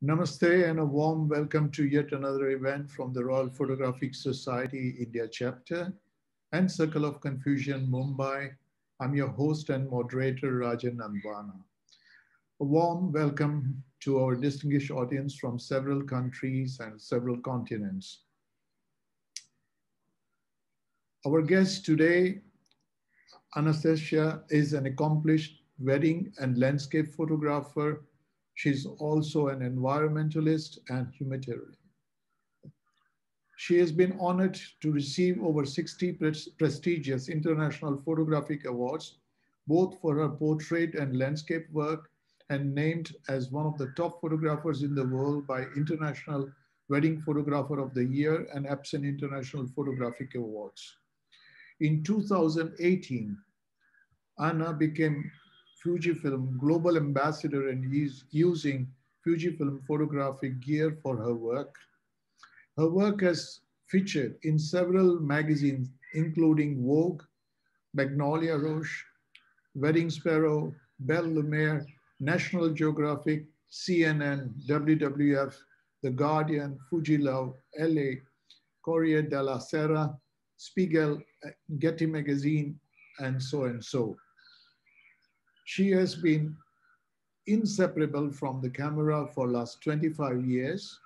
Namaste and a warm welcome to yet another event from the Royal Photographic Society India chapter and Circle of Confusion Mumbai. I'm your host and moderator Rajan Nandwana. A warm welcome to our distinguished audience from several countries and several continents. Our guest today, Anastasia, is an accomplished wedding and landscape photographer She's also an environmentalist and humanitarian. She has been honored to receive over 60 prestigious international photographic awards, both for her portrait and landscape work, and named as one of the top photographers in the world by International Wedding Photographer of the Year and Epson International Photographic Awards. In 2018, Anna became Fujifilm global ambassador and is using Fujifilm photographic gear for her work. Her work has featured in several magazines, including Vogue, Magnolia Rouge, Wedding Sparrow, Belle Lumiere, National Geographic, CNN, WWF, The Guardian, Fuji Love, LA, Corriere della Sera, Spiegel, Getty Magazine, and so and so. She has been inseparable from the camera for last 25 years.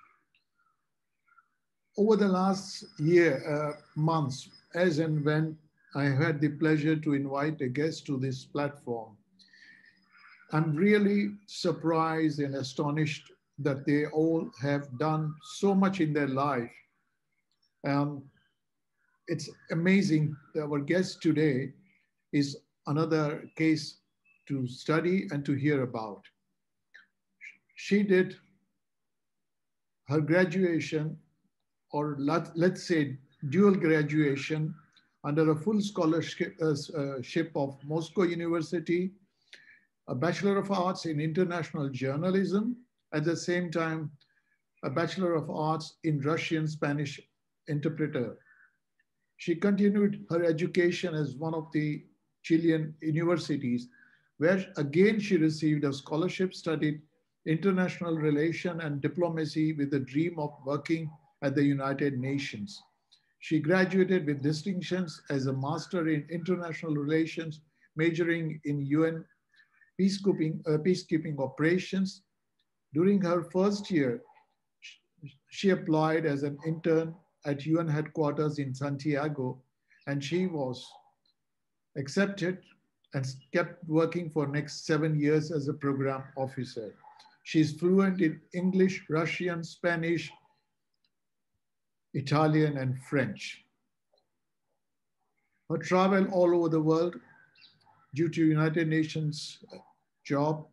Over the last year, uh, months, as and when I had the pleasure to invite a guest to this platform, I'm really surprised and astonished that they all have done so much in their life. Um, it's amazing that our guest today is another case to study and to hear about. She did her graduation, or let, us say dual graduation, under a full scholarship uh, uh of Moscow University, a Bachelor of Arts in International Journalism, at the same time, a Bachelor of Arts in Russian Spanish interpreter. She continued her education as one of the Chilean universities where again she received a scholarship, studied international relation and diplomacy with the dream of working at the United Nations. She graduated with distinctions as a master in international relations, majoring in UN peacekeeping, uh, peacekeeping operations. During her first year, she applied as an intern at UN headquarters in Santiago, and she was accepted and kept working for next seven years as a program officer. She's fluent in English, Russian, Spanish, Italian, and French. Her travel all over the world due to United Nations job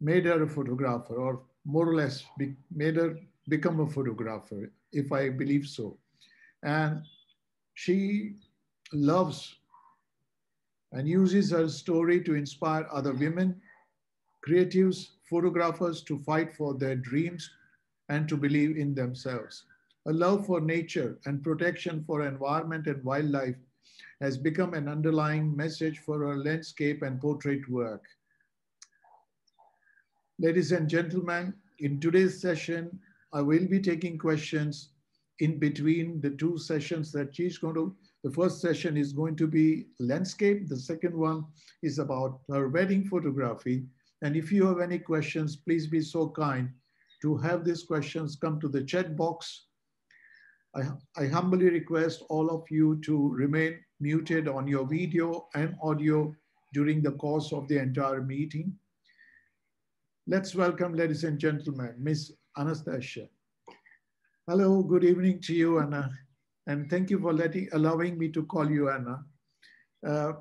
made her a photographer or more or less be, made her become a photographer, if I believe so. And she loves and uses her story to inspire other women, creatives, photographers to fight for their dreams and to believe in themselves. A love for nature and protection for environment and wildlife has become an underlying message for her landscape and portrait work. Ladies and gentlemen, in today's session, I will be taking questions in between the two sessions that she's going to the first session is going to be landscape. The second one is about her wedding photography. And if you have any questions, please be so kind to have these questions come to the chat box. I, I humbly request all of you to remain muted on your video and audio during the course of the entire meeting. Let's welcome, ladies and gentlemen, Ms. Anastasia. Hello, good evening to you, Anna and thank you for letting, allowing me to call you Anna. Uh,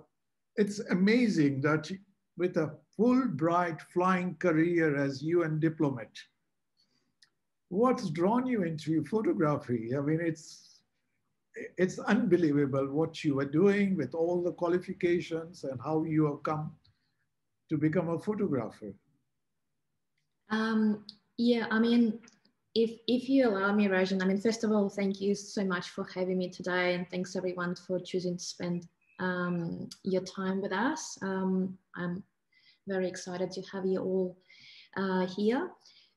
it's amazing that with a full, bright, flying career as UN diplomat, what's drawn you into photography? I mean, it's, it's unbelievable what you are doing with all the qualifications and how you have come to become a photographer. Um, yeah, I mean, if if you allow me, Rajan, I mean, first of all, thank you so much for having me today, and thanks everyone for choosing to spend um, your time with us. Um, I'm very excited to have you all uh, here.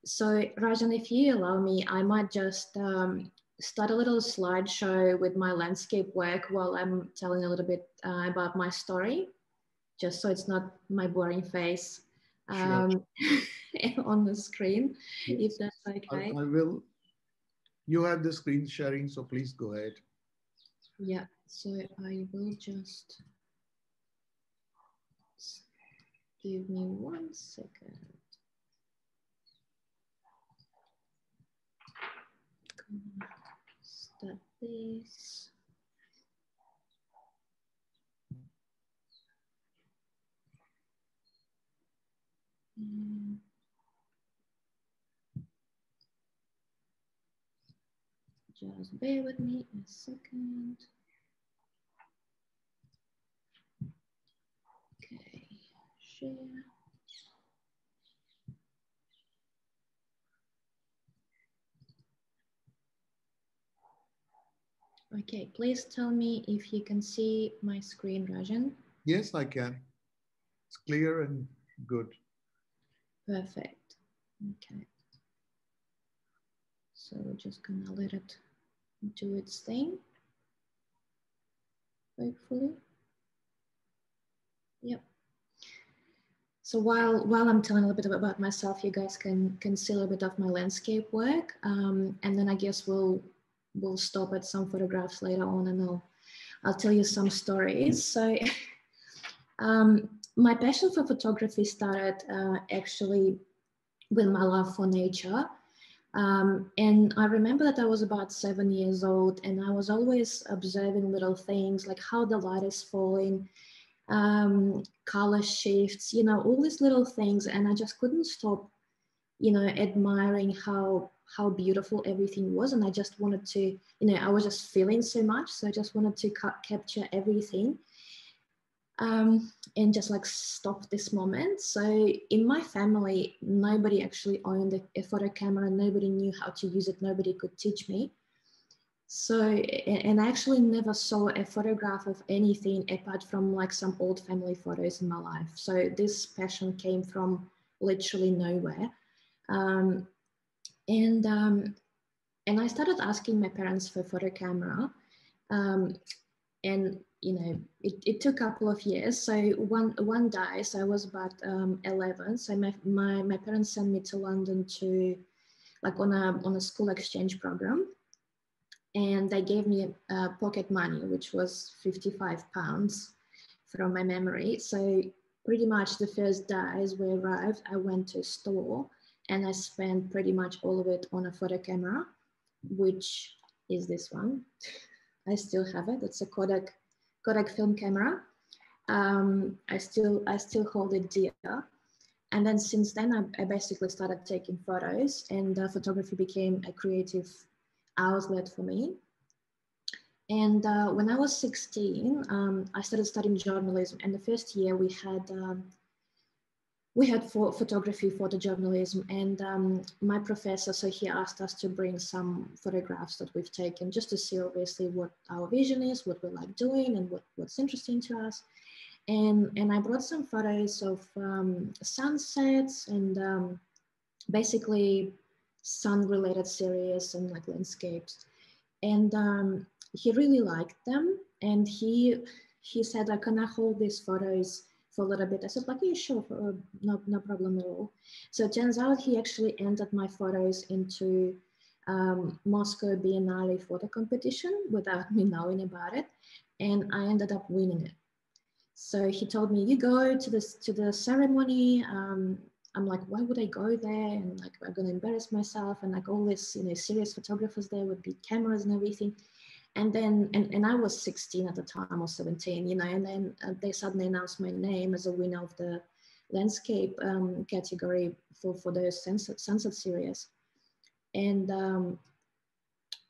so Rajan, if you allow me, I might just um, start a little slideshow with my landscape work while I'm telling a little bit uh, about my story, just so it's not my boring face um, sure. on the screen, yes. if that's okay. I, I will. You have the screen sharing, so please go ahead. Yeah, so I will just give me one second. Start this. Mm. Just bear with me a second. Okay, share. Okay, please tell me if you can see my screen, Rajan. Yes, I can. It's clear and good. Perfect. Okay. So we're just gonna let it do its thing, hopefully. Yep. So while while I'm telling a little bit about myself, you guys can can see a little bit of my landscape work, um, and then I guess we'll we'll stop at some photographs later on, and I'll I'll tell you some stories. So. Um, my passion for photography started uh, actually with my love for nature. Um, and I remember that I was about seven years old and I was always observing little things like how the light is falling, um, color shifts, you know, all these little things. And I just couldn't stop, you know, admiring how how beautiful everything was. And I just wanted to, you know, I was just feeling so much. So I just wanted to ca- capture everything um, and just like stop this moment. So in my family, nobody actually owned a, a, photo camera. Nobody knew how to use it. Nobody could teach me. So, and I actually never saw a photograph of anything apart from like some old family photos in my life. So this passion came from literally nowhere. Um, and, um, and I started asking my parents for a photo camera. Um, and you know, it, it took a couple of years. So one one day, so I was about um, 11. So my, my, my parents sent me to London to like on a, on a school exchange program. And they gave me uh, pocket money, which was 55 pounds from my memory. So pretty much the first day as we arrived, I went to a store and I spent pretty much all of it on a photo camera, which is this one. I still have it. It's a Kodak Kodak film camera. Um, I still I still hold it dear. And then since then, I, I basically started taking photos, and uh, photography became a creative outlet for me. And uh, when I was 16, um, I started studying journalism. And the first year we had um, we had for photography, photojournalism, and um, my professor, so he asked us to bring some photographs that we've taken just to see obviously what our vision is, what we like doing and what, what's interesting to us. And, and I brought some photos of um, sunsets and um, basically sun related series and like landscapes. And um, he really liked them. And he, he said, like, can I hold these photos for a little bit. I said, like, yeah, sure, uh, no, no problem at all. So it turns out he actually entered my photos into um, Moscow Biennale photo competition without me knowing about it. And I ended up winning it. So he told me, you go to this to the ceremony. Um, I'm like, why would I go there? And like, I'm gonna embarrass myself. And like all this, you know, serious photographers there with big cameras and everything and then and, and i was 16 at the time or 17 you know and then uh, they suddenly announced my name as a winner of the landscape um, category for for the sunset, sunset series. And um,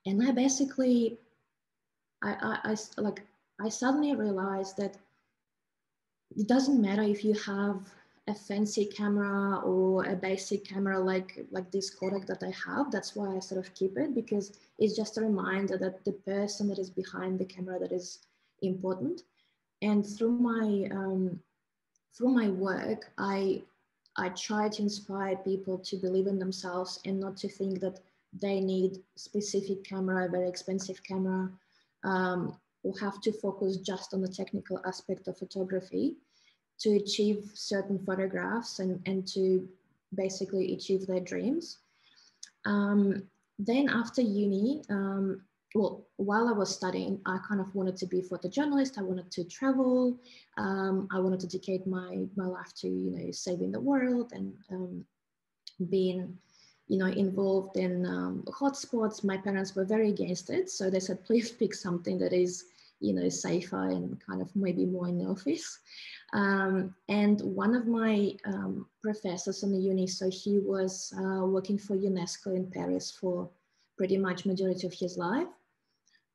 and i basically I, I, I like i suddenly realized that it doesn't matter if you have a fancy camera or a basic camera like like this Kodak that I have. That's why I sort of keep it because it's just a reminder that the person that is behind the camera that is important. And through my um, through my work, I I try to inspire people to believe in themselves and not to think that they need specific camera, a very expensive camera, um, or have to focus just on the technical aspect of photography to achieve certain photographs and, and to basically achieve their dreams. Um, then after uni, um, well, while I was studying, I kind of wanted to be a photojournalist. I wanted to travel. Um, I wanted to dedicate my, my life to, you know, saving the world and um, being, you know, involved in um, hotspots. My parents were very against it. So they said, please pick something that is, you know, safer and kind of maybe more in the office. Um, and one of my um, professors in the uni, so he was uh, working for UNESCO in Paris for pretty much majority of his life.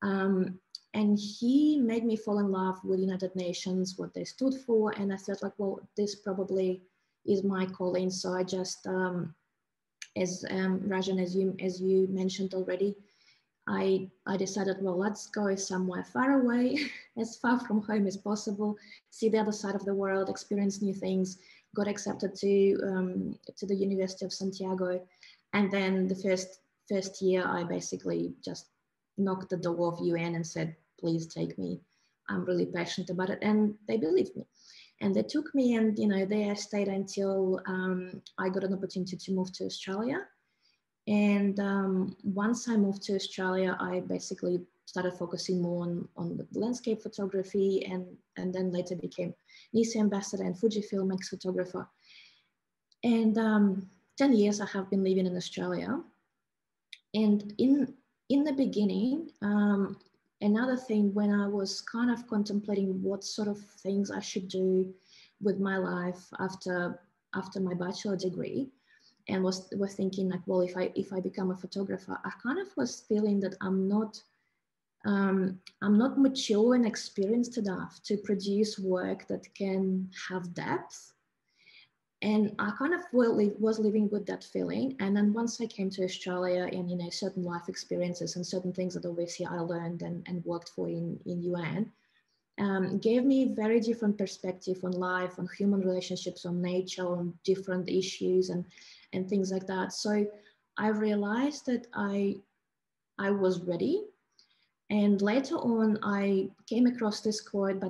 Um, and he made me fall in love with United Nations, what they stood for. And I felt like, well, this probably is my calling. So I just, um, as um, Rajan, as you, as you mentioned already, I, I decided, well, let's go somewhere far away, as far from home as possible, see the other side of the world, experience new things, got accepted to, um, to the University of Santiago. And then the first, first year, I basically just knocked the door of UN and said, please take me. I'm really passionate about it. And they believed me. And they took me and, you know, there I stayed until um, I got an opportunity to move to Australia. And um, once I moved to Australia, I basically started focusing more on, on the landscape photography and, and then later became NiSi ambassador and Fujifilm X photographer. And um, 10 years I have been living in Australia. And in in the beginning, um, another thing when I was kind of contemplating what sort of things I should do with my life after after my bachelor degree, and was was thinking like, well, if I if I become a photographer, I kind of was feeling that I'm not um, I'm not mature and experienced enough to produce work that can have depth and I kind of was living with that feeling. And then once I came to Australia and, you know, certain life experiences and certain things that obviously I learned and, and worked for in, in UN, um, gave me very different perspective on life, on human relationships, on nature, on different issues and, and things like that. So I realized that I, I was ready and later on, I came across this quote by,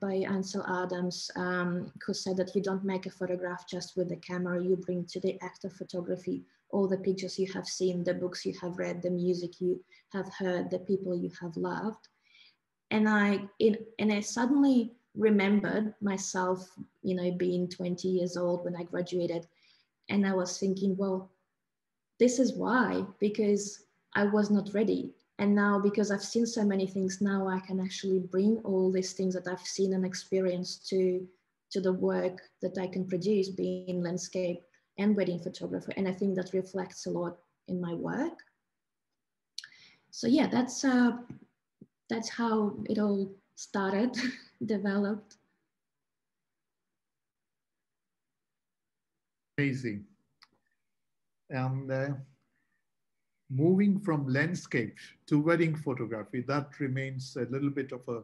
by Ansel Adams, um, who said that you don't make a photograph just with the camera, you bring to the act of photography all the pictures you have seen, the books you have read, the music you have heard, the people you have loved. And I, it, and I suddenly remembered myself, you know, being 20 years old when I graduated. And I was thinking, well, this is why, because I was not ready. And now because i've seen so many things now i can actually bring all these things that i've seen and experienced to to the work that i can produce being landscape and wedding photographer. And i think that reflects a lot in my work. So yeah that's uh that's how it all started developed amazing and uh, moving from landscape to wedding photography, that remains a little bit of a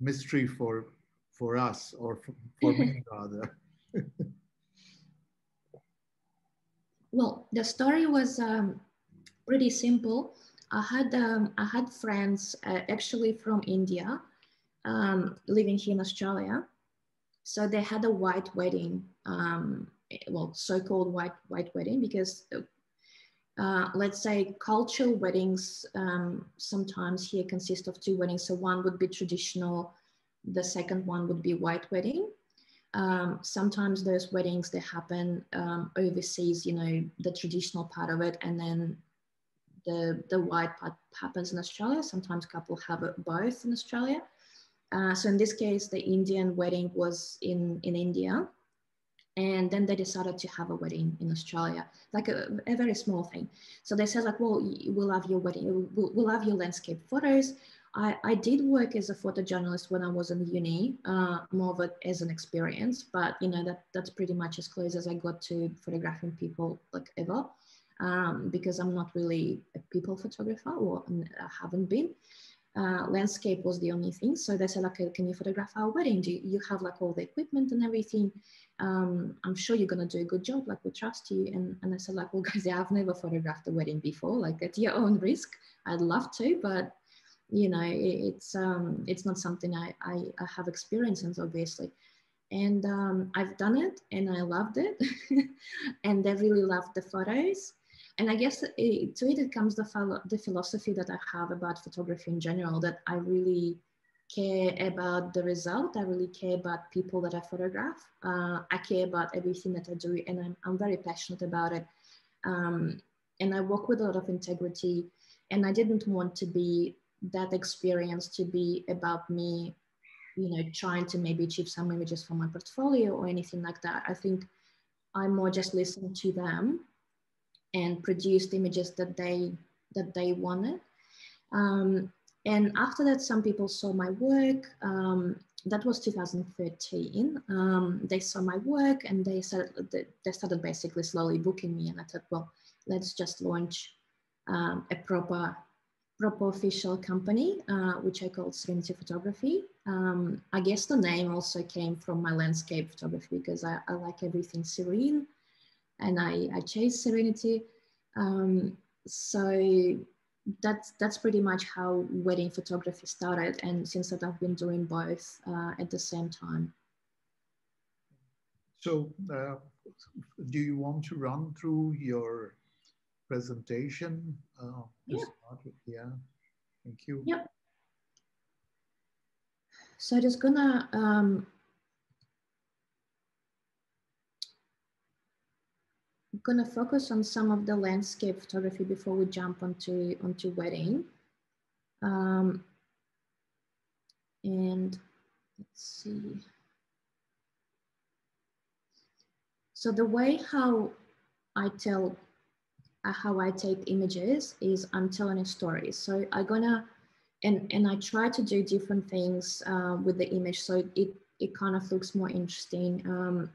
mystery for for us or for, for me rather. well, the story was um, pretty simple. I had um, I had friends uh, actually from India um, living here in Australia, so they had a white wedding. Um, well, so-called white white wedding because uh, let's say cultural weddings um, sometimes here consist of two weddings. So one would be traditional, the second one would be white wedding. Um, sometimes those weddings they happen um, overseas, you know, the traditional part of it, and then the the white part happens in Australia. Sometimes couple have it both in Australia. Uh, so in this case, the Indian wedding was in in India, and then they decided to have a wedding in Australia, like a, a very small thing. So they said like, well, we'll have your wedding, we'll, we'll have your landscape photos. I, I did work as a photojournalist when I was in uni, uh, more of it as an experience, but you know, that that's pretty much as close as I got to photographing people like ever, um, because I'm not really a people photographer or I haven't been. Uh, landscape was the only thing. So they said, like, can you photograph our wedding? Do you, you have like all the equipment and everything? Um, I'm sure you're gonna do a good job. Like we trust you. And, and I said, like, well, guys, yeah, I've never photographed a wedding before. Like at your own risk. I'd love to, but you know, it, it's um, it's not something I, I, I have experience in, obviously. And um, I've done it, and I loved it, and they really loved the photos and I guess it, to it, it comes the, the philosophy that I have about photography in general, that I really care about the result. I really care about people that I photograph. Uh, I care about everything that I do, and I'm, I'm very passionate about it. Um, and I work with a lot of integrity. And I didn't want to be that experience to be about me, you know, trying to maybe achieve some images for my portfolio or anything like that. I think I more just listen to them and produced images that they that they wanted. Um, and after that, some people saw my work. Um, that was 2013. Um, they saw my work and they started, they started basically slowly booking me. And I thought, well, let's just launch um, a proper, proper official company, uh, which I called Serenity Photography. Um, I guess the name also came from my landscape photography because I, I like everything serene and I, I chase serenity. Um, so that's that's pretty much how wedding photography started, and since that I've been doing both uh, at the same time. So, uh, do you want to run through your presentation? Uh, yeah. yeah. Thank you. Yep. So I'm just gonna um, going to focus on some of the landscape photography before we jump onto, onto wedding. Um, and let's see. So the way how I tell, uh, how I take images is I'm telling a story. So I'm gonna, and, and I try to do different things uh, with the image so it, it kind of looks more interesting. Um,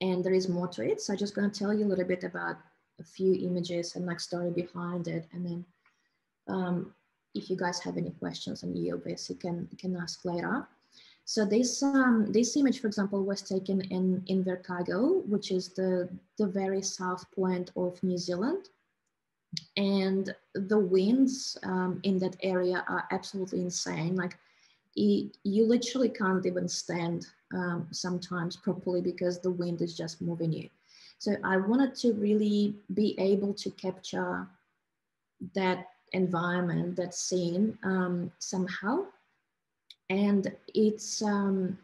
and there is more to it. So I'm just going to tell you a little bit about a few images and like story behind it. And then um, if you guys have any questions on EOBIS, you can, you can ask later. So this, um, this image, for example, was taken in, in which is the, the very south point of New Zealand. And the winds um, in that area are absolutely insane. Like you literally can't even stand um, sometimes properly because the wind is just moving you. So I wanted to really be able to capture that environment, that scene um, somehow. And it's, um,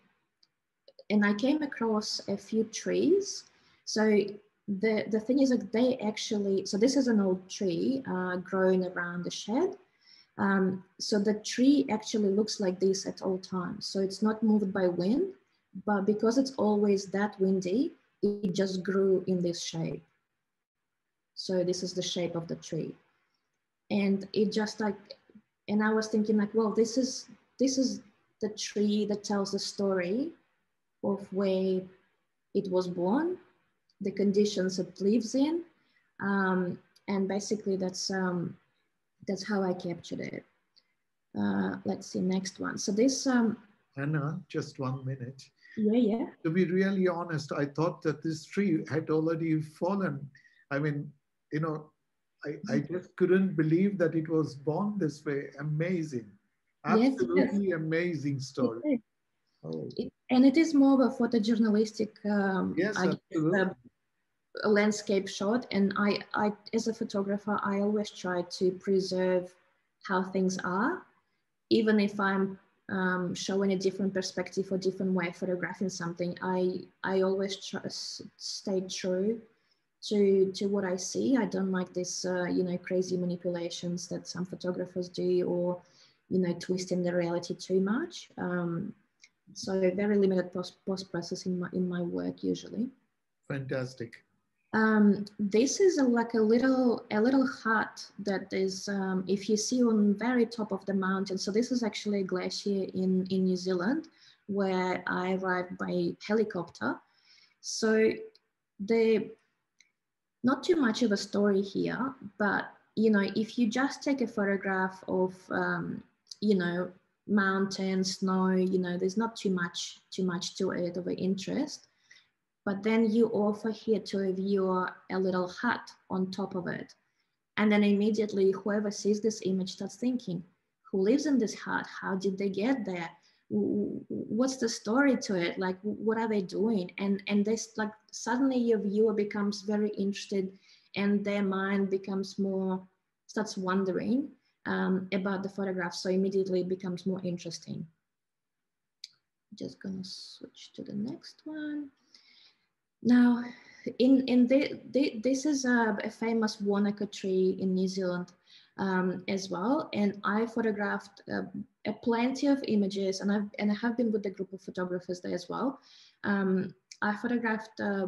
and I came across a few trees. So the, the thing is that they actually, so this is an old tree uh, growing around the shed. Um, so the tree actually looks like this at all times. So it's not moved by wind, but because it's always that windy, it just grew in this shape. So this is the shape of the tree. And it just like, and I was thinking like, well, this is, this is the tree that tells the story of where it was born, the conditions it lives in. Um, and basically that's, um, that's how I captured it. Uh, let's see, next one. So this. Um, Anna, just one minute. Yeah, yeah. To be really honest, I thought that this tree had already fallen. I mean, you know, I, I mm-hmm. just couldn't believe that it was born this way. Amazing. Absolutely yes, amazing story. Oh. It, and it is more of a photojournalistic um, yes. Guess, a landscape shot. And I, I, as a photographer, I always try to preserve how things are, even if I'm um, showing a different perspective or different way of photographing something. I, I always try, stay true to, to what I see. I don't like this, uh, you know, crazy manipulations that some photographers do or, you know, twisting the reality too much. Um, so very limited post, post process in my, in my work usually. Fantastic. Um, this is a, like a little a little hut that is um, if you see on very top of the mountain. So this is actually a glacier in in New Zealand where I arrived by helicopter. So the not too much of a story here, but you know if you just take a photograph of um, you know, mountains, snow, you know, there's not too much, too much to it of interest. But then you offer here to a viewer a little hut on top of it. And then immediately whoever sees this image starts thinking, who lives in this hut? How did they get there? What's the story to it? Like, what are they doing? And and this like suddenly your viewer becomes very interested, and their mind becomes more starts wondering um, about the photograph. So immediately it becomes more interesting. Just gonna switch to the next one. Now, in, in the, the this is a, a, famous Wanaka tree in New Zealand um, as well. And I photographed uh, a plenty of images and I've, and I have been with a group of photographers there as well. Um, I photographed uh,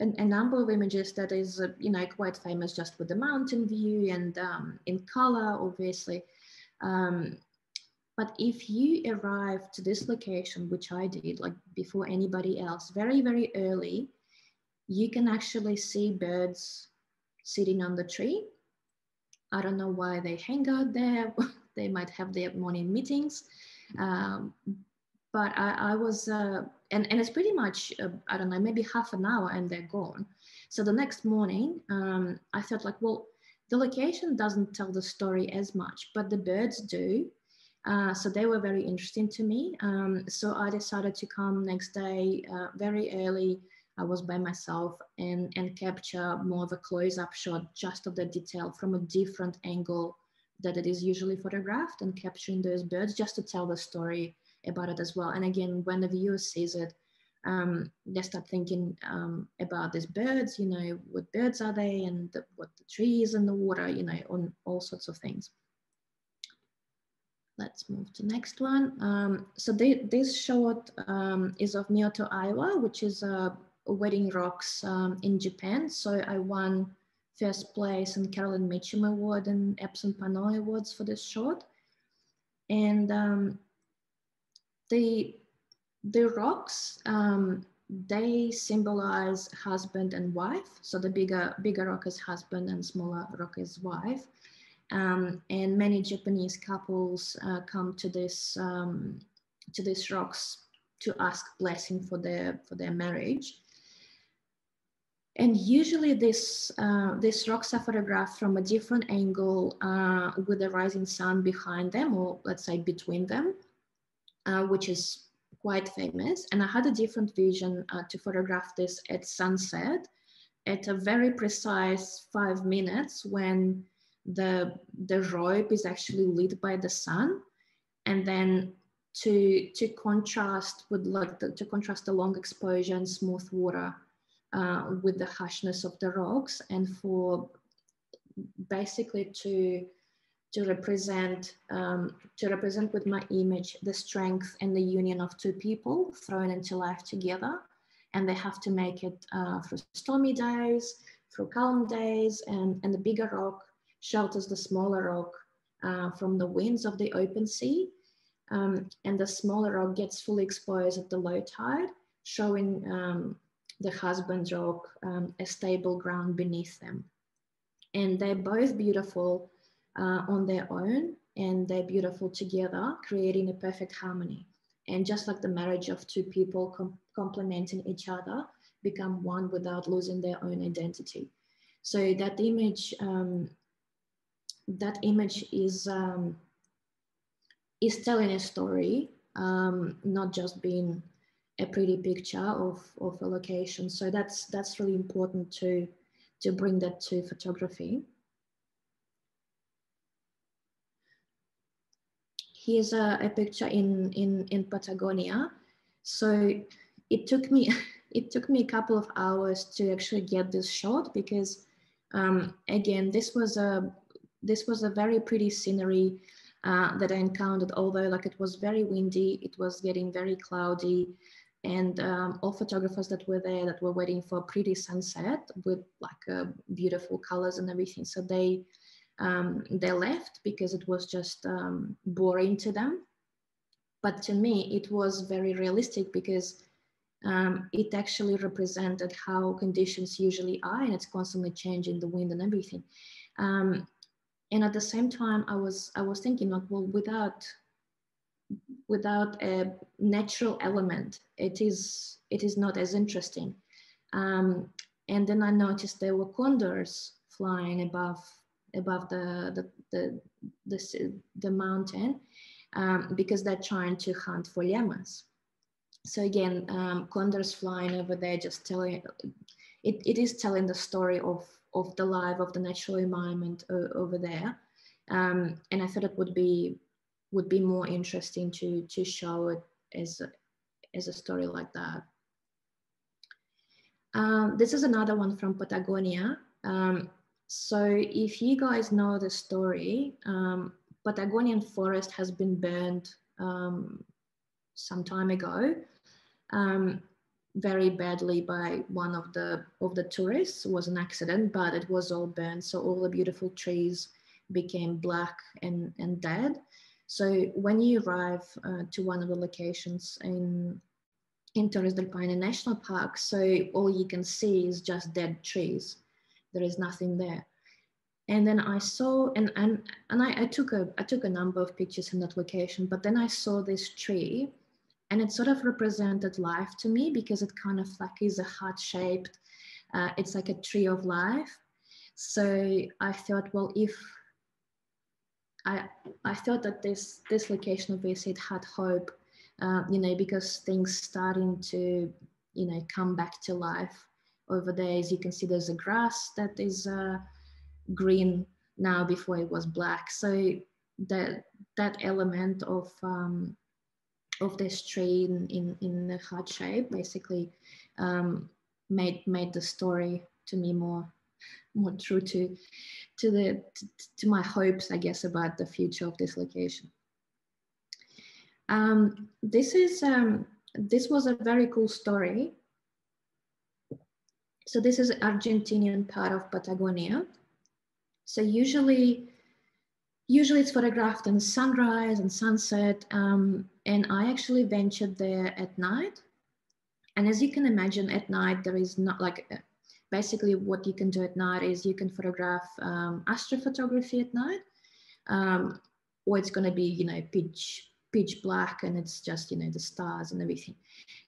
a, a, number of images that is, uh, you know, quite famous just with the mountain view and um, in color, obviously. Um, but if you arrive to this location, which I did like before anybody else, very, very early, you can actually see birds sitting on the tree. I don't know why they hang out there. they might have their morning meetings. Um, but I, I was, uh, and, and it's pretty much, uh, I don't know, maybe half an hour and they're gone. So the next morning, um, I thought like, well, the location doesn't tell the story as much, but the birds do. Uh, so they were very interesting to me. Um, so I decided to come next day uh, very early. I was by myself and, and capture more of a close-up shot just of the detail from a different angle that it is usually photographed and capturing those birds just to tell the story about it as well. And again, when the viewer sees it, um, they start thinking um, about these birds, you know, what birds are they and the, what the trees and the water, you know, on all sorts of things. Let's move to next one. Um, so they, this shot um, is of Meoto Iwa, which is a, a Wedding Rocks um, in Japan. So I won first place in Carolyn Mitchum Award and Epson Pano Awards for this shot. And um, the the rocks um, they symbolize husband and wife. So the bigger bigger rock is husband and smaller rock is wife. Um, and many Japanese couples uh, come to this um, to these rocks to ask blessing for their for their marriage. And usually this, uh, these rocks are photographed from a different angle uh, with the rising sun behind them, or let's say between them uh, which is quite famous. And I had a different vision uh, to photograph this at sunset at a very precise five minutes when the, the rope is actually lit by the sun. And then to, to contrast with like the, to contrast the long exposure and smooth water uh, with the harshness of the rocks and for basically to to represent um, to represent with my image the strength and the union of two people thrown into life together and they have to make it uh, through stormy days through calm days and, and the bigger rock shelters the smaller rock uh, from the winds of the open sea um, and the smaller rock gets fully exposed at the low tide showing um, the husband's rock um, a stable ground beneath them and they're both beautiful uh, on their own and they're beautiful together, creating a perfect harmony. And just like the marriage of two people com- complementing each other, become one without losing their own identity. So that image, um, that image is um, is telling a story, um, not just being a pretty picture of, of a location. So that's that's really important to to bring that to photography. here's a, a picture in, in, in Patagonia. So it took me it took me a couple of hours to actually get this shot because um, again this was a this was a very pretty scenery uh, that I encountered although like it was very windy it was getting very cloudy and um, all photographers that were there that were waiting for a pretty sunset with like uh, beautiful colors and everything so they um, they left because it was just um, boring to them. But to me, it was very realistic because um, it actually represented how conditions usually are, and it's constantly changing the wind and everything. Um, and at the same time, I was I was thinking like, well, without without a natural element, it is it is not as interesting. Um, and then I noticed there were condors flying above above the the the the, the mountain um, because they're trying to hunt for llamas. So again, um, condors flying over there, just telling it, it is telling the story of of the life of the natural environment uh, over there. Um, and I thought it would be would be more interesting to to show it as as a story like that. Um, this is another one from Patagonia. Um, so if you guys know the story, um, Patagonian forest has been burned um, some time ago, um, very badly by one of the of the tourists. It was an accident, but it was all burned. So all the beautiful trees became black and, and dead. So when you arrive uh, to one of the locations in in Torres del Paine National Park, so all you can see is just dead trees. There is nothing there. And then I saw, and and and I, I took a I took a number of pictures in that location, but then I saw this tree, and it sort of represented life to me because it kind of like is a heart shaped. Uh, it's like a tree of life. So I thought, well, if I I thought that this this location obviously it had hope, uh, you know, because things starting to you know come back to life over there. As you can see, there's a grass that is uh, green now before it was black. So that that element of um, of this tree in, in, in the heart shape basically um, made made the story to me more more true to to the to, to my hopes, I guess, about the future of this location. Um, this is um, this was a very cool story. So this is Argentinian part of Patagonia. So usually, usually it's photographed in sunrise and sunset. Um, and I actually ventured there at night. And as you can imagine, at night there is not like basically what you can do at night is you can photograph um, astrophotography at night, um, or it's going to be you know pitch pitch black and it's just you know the stars and everything.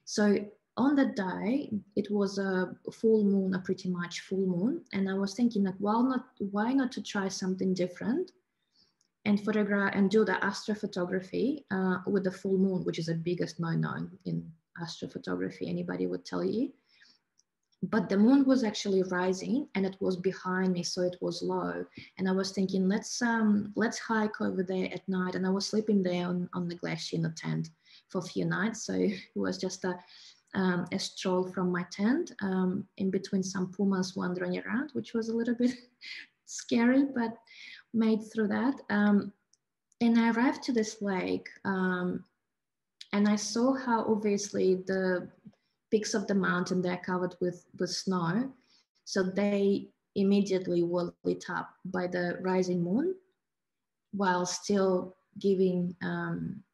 So on that day it was a full moon, a pretty much full moon, and I was thinking like, well, not why not to try something different and photograph and do the astrophotography uh, with the full moon, which is the biggest no-no in astrophotography. Anybody would tell you. But the moon was actually rising and it was behind me so it was low. And i was thinking let's um let's hike over there at night. And i was sleeping there on, on the glacier in a tent for a few nights. So it was just a um, a stroll from my tent um, in between some pumas wandering around which was a little bit scary but made through that um, and i arrived to this lake um, and i saw how obviously the peaks of the mountain, they're covered with, with snow. So they immediately were lit up by the rising moon while still giving, um,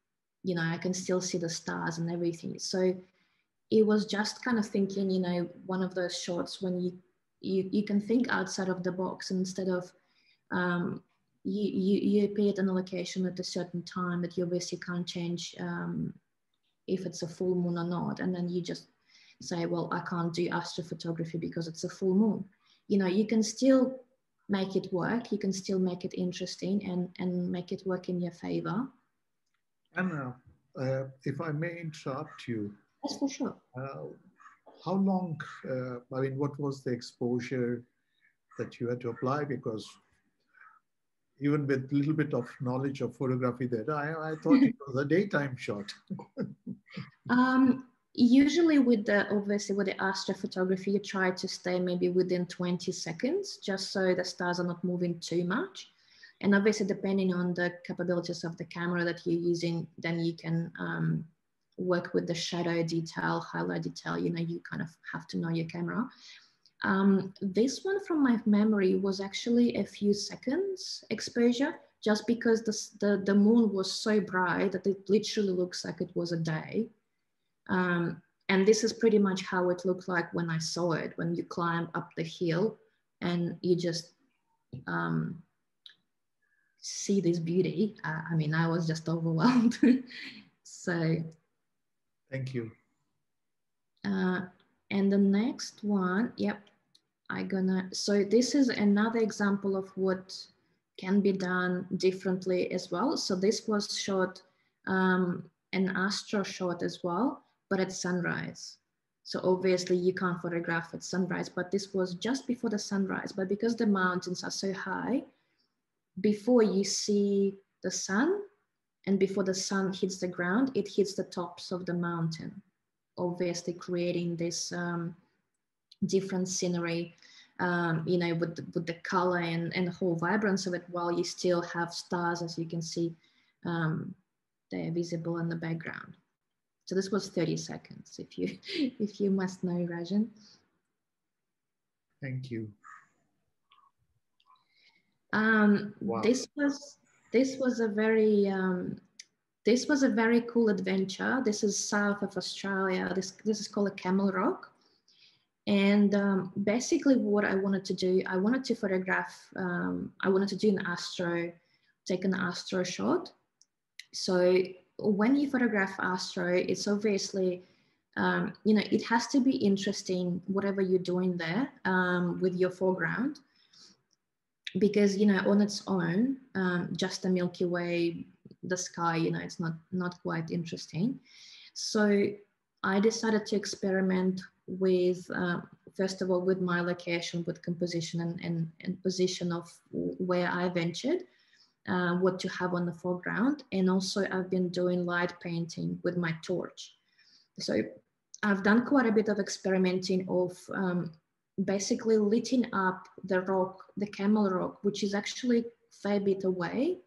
you know, I can still see the stars and everything. So it was just kind of thinking, you know, one of those shots when you, you, you can think outside of the box instead of um, you, you, you appear at a location at a certain time that you obviously can't change um, if it's a full moon or not. And then you just say, well, I can't do astrophotography because it's a full moon. You know, you can still make it work. You can still make it interesting and, and make it work in your favor. Anna, uh, if I may interrupt you. That's for sure. Uh, how long, uh, I mean, what was the exposure that you had to apply? Because even with a little bit of knowledge of photography there, I, I thought it was a daytime shot. um, usually with the obviously with the astrophotography you try to stay maybe within 20 seconds just so the stars are not moving too much and obviously depending on the capabilities of the camera that you're using then you can um, work with the shadow detail highlight detail you know you kind of have to know your camera um, this one from my memory was actually a few seconds exposure just because the, the, the moon was so bright that it literally looks like it was a day um, and this is pretty much how it looked like when I saw it, when you climb up the hill and you just, um, see this beauty. Uh, I mean, I was just overwhelmed. so. Thank you. Uh, and the next one, yep, I gonna, so this is another example of what can be done differently as well. So this was shot, um, an astro shot as well, but at sunrise. So obviously you can't photograph at sunrise, but this was just before the sunrise. But because the mountains are so high, before you see the sun and before the sun hits the ground, it hits the tops of the mountain, obviously creating this um, different scenery, um, you know, with the, with the color and, and the whole vibrance of it, while you still have stars, as you can see, um, they're visible in the background. So this was 30 seconds, if you, if you must know, Rajan. Thank you. Um, wow. This was this was a very um, this was a very cool adventure. This is south of Australia. This this is called a Camel Rock, and um, basically what I wanted to do, I wanted to photograph. Um, I wanted to do an astro, take an astro shot. So when you photograph astro, it's obviously um, you know it has to be interesting whatever you're doing there um, with your foreground because you know on its own um, just the milky way the sky you know it's not not quite interesting so i decided to experiment with uh, first of all with my location with composition and, and, and position of where i ventured uh, what to have on the foreground and also i've been doing light painting with my torch so i've done quite a bit of experimenting of um, basically lighting up the rock, the camel rock, which is actually fair bit away.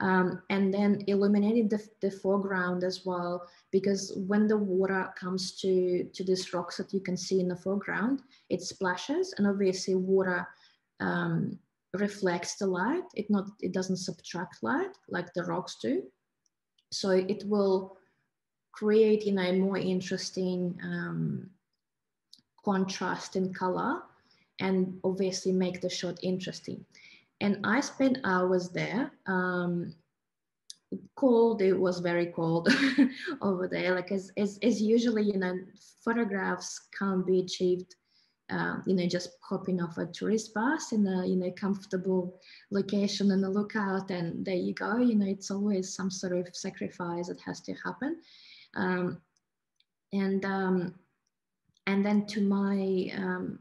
Um, and then illuminating the, the foreground as well, because when the water comes to, to these rocks that you can see in the foreground, it splashes and obviously water um, reflects the light. It not it doesn't subtract light like the rocks do. So it will create you know more interesting um, contrast in color and obviously make the shot interesting. And I spent hours there. Um, cold, it was very cold over there. Like as, as, as usually, you know, photographs can't be achieved um, you know, just hopping off a tourist bus in a, you know, comfortable location and a lookout and there you go. You know, it's always some sort of sacrifice that has to happen. Um, and um, and then to my um,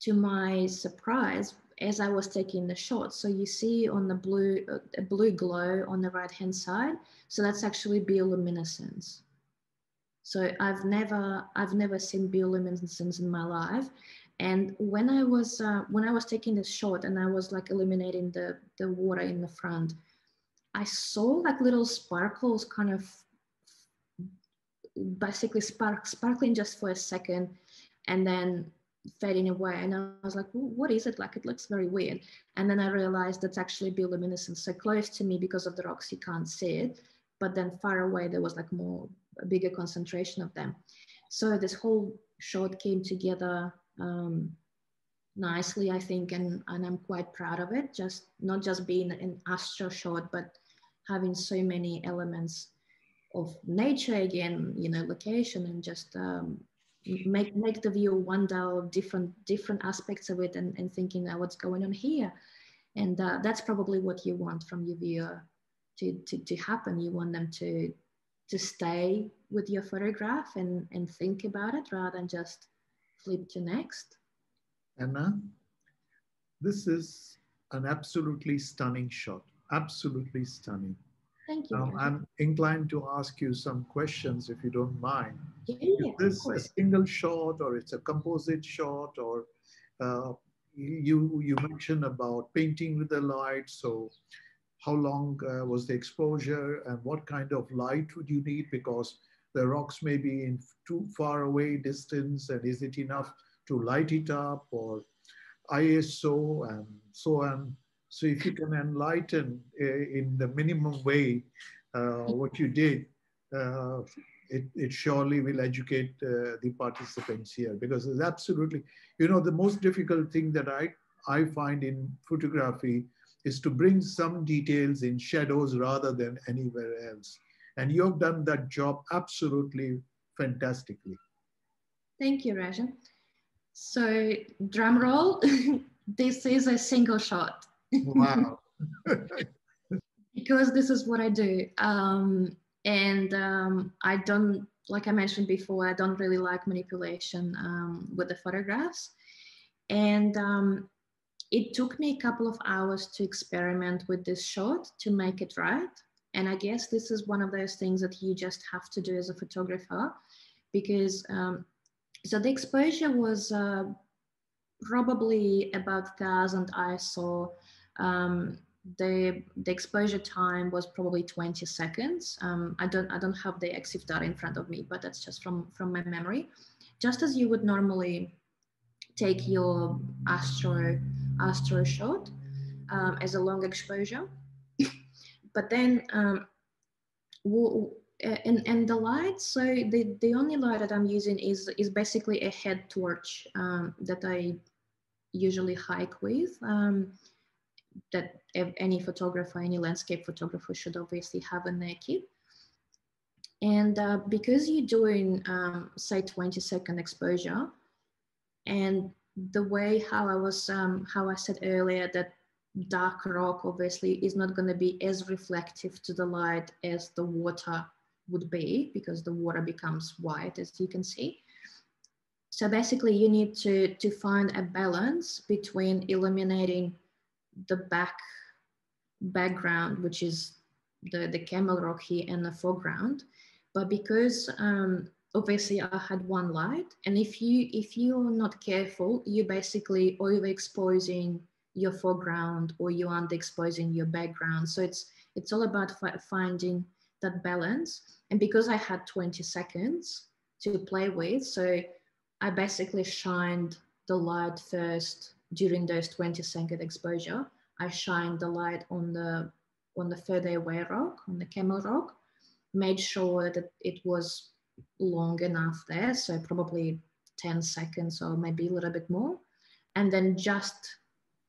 to my surprise as I was taking the shot. So you see on the blue, uh, a blue glow on the right hand side. So that's actually bioluminescence. So I've never, I've never seen bioluminescence in my life. And when I was, uh, when I was taking the shot and I was like illuminating the, the water in the front, I saw like little sparkles kind of basically spark, sparkling just for a second and then fading away. And I was like, what is it like? It looks very weird. And then I realized that's actually bioluminescence. So close to me because of the rocks, you can't see it. But then far away, there was like more, a bigger concentration of them. So this whole shot came together um, nicely, I think, and, and I'm quite proud of it. Just not just being an astro shot, but having so many elements of nature again, you know, location and just um, make make the viewer wonder of different different aspects of it and, and thinking what's going on here. And uh, that's probably what you want from your viewer to, to, to happen. You want them to to stay with your photograph and, and think about it rather than just flip to next. Anna, this is an absolutely stunning shot, absolutely stunning. Thank you. Um, I'm inclined to ask you some questions if you don't mind. Yeah, Is this a single shot or it's a composite shot or uh, you you mentioned about painting with the light. So how long uh, was the exposure and what kind of light would you need because the rocks may be in too far away distance and is it enough to light it up or ISO and so on. So if you can enlighten uh, in the minimum way uh, what you did, uh, it, it surely will educate uh, the participants here because it's absolutely, you know, the most difficult thing that I, I find in photography is to bring some details in shadows rather than anywhere else. And you've done that job absolutely fantastically. Thank you, Rajan. So drum roll, this is a single shot. Wow. because this is what I do. Um, and um, I don't, like I mentioned before, I don't really like manipulation um, with the photographs. And um, it took me a couple of hours to experiment with this shot to make it right. And I guess this is one of those things that you just have to do as a photographer because um, so the exposure was uh, probably about 1000 ISO. Um, the, the exposure time was probably 20 seconds. Um, I don't I don't have the EXIF data in front of me, but that's just from from my memory. Just as you would normally take your astro astro shot um, as a long exposure, but then um, and and the light. So the the only light that I'm using is is basically a head torch um, that I usually hike with. That any photographer, any landscape photographer should obviously have in their kit. And uh, because you're doing, um, say, 20 second exposure, and the way how I was, um, how I said earlier that dark rock obviously is not going to be as reflective to the light as the water would be because the water becomes white as you can see. So basically you need to, to find a balance between illuminating the back background, which is the, the camel rock here and the foreground. But because um, obviously I had one light, and if you if you're not careful, you're basically overexposing your foreground or you're underexposing your background. So it's it's all about fi finding that balance. And because I had 20 seconds to play with, so I basically shined the light first during those 20 second exposure, I shined the light on the on the further away rock, on the camel rock, made sure that it was long enough there, so probably 10 seconds or maybe a little bit more. And then just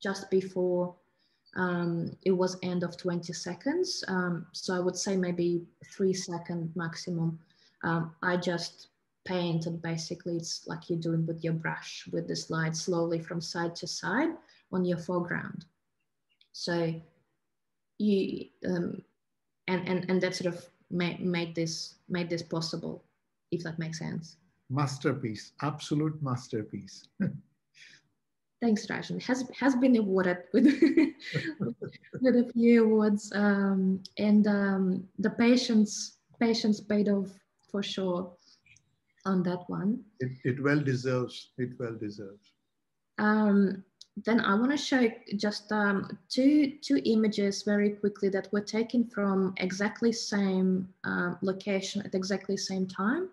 just before um, it was end of 20 seconds, um, so I would say maybe three second maximum. Um, I just painted basically it's like you're doing with your brush with the slide slowly from side to side on your foreground. So you um, and and and that sort of made, made this made this possible if that makes sense. Masterpiece. Absolute masterpiece. Thanks Rajan. Has has been awarded with with a few awards um, and um, the patience patience paid off for sure on that one. It, it well deserves, it well deserves. Um, then I want to show just um, two, two images very quickly that were taken from exactly same uh, location at exactly same time.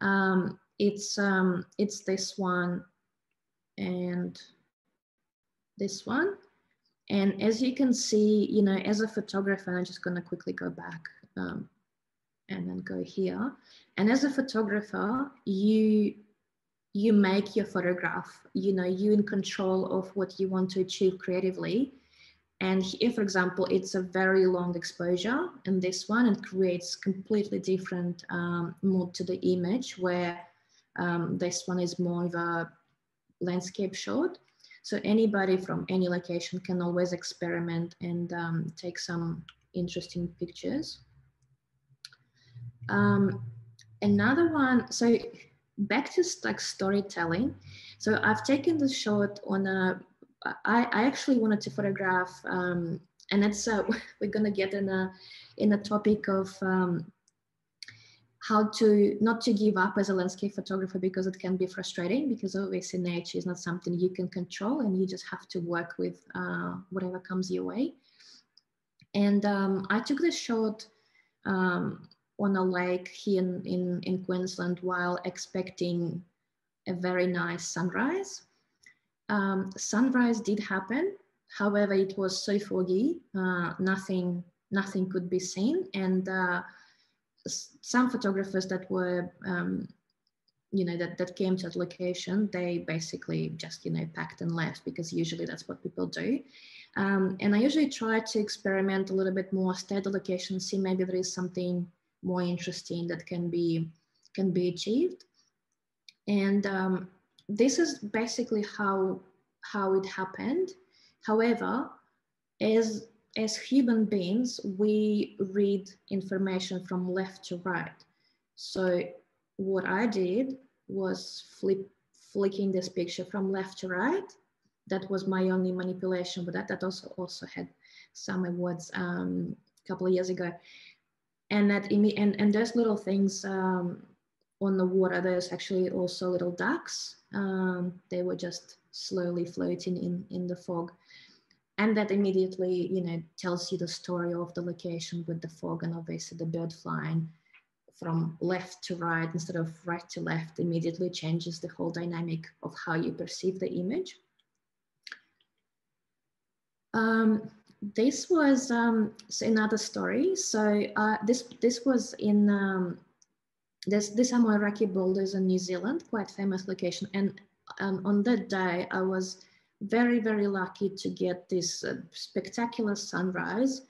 Um, it's, um, it's this one and this one. And as you can see, you know, as a photographer, I'm just going to quickly go back um, and then go here. And as a photographer, you you make your photograph. You know, you in control of what you want to achieve creatively. And if, for example, it's a very long exposure, in this one, it creates completely different um, mood to the image, where um, this one is more of a landscape shot. So anybody from any location can always experiment and um, take some interesting pictures. Um, another one, so back to like storytelling. So I've taken the shot on a, I, I actually wanted to photograph, um, and that's, uh, we're gonna get in a, in a topic of um, how to not to give up as a landscape photographer because it can be frustrating because obviously nature is not something you can control and you just have to work with uh, whatever comes your way. And um, I took this shot um, on a lake here in, in, in Queensland while expecting a very nice sunrise. Um, sunrise did happen. However, it was so foggy, uh, nothing, nothing could be seen. And uh, some photographers that were um, you know that that came to that location they basically just you know packed and left because usually that's what people do um, and i usually try to experiment a little bit more stay at the location see maybe there is something more interesting that can be can be achieved and um, this is basically how how it happened however as as human beings we read information from left to right so what I did was flip flicking this picture from left to right. That was my only manipulation, but that, that also also had some awards um, a couple of years ago. And that and and there's little things um, on the water. There's actually also little ducks. Um, they were just slowly floating in in the fog, and that immediately you know tells you the story of the location with the fog and obviously the bird flying from left to right instead of right to left immediately changes the whole dynamic of how you perceive the image. Um, this was um, another story. So uh, this this was in um, this this Moeraki Boulders in New Zealand, quite famous location. And um, on that day, I was very very lucky to get this uh, spectacular sunrise.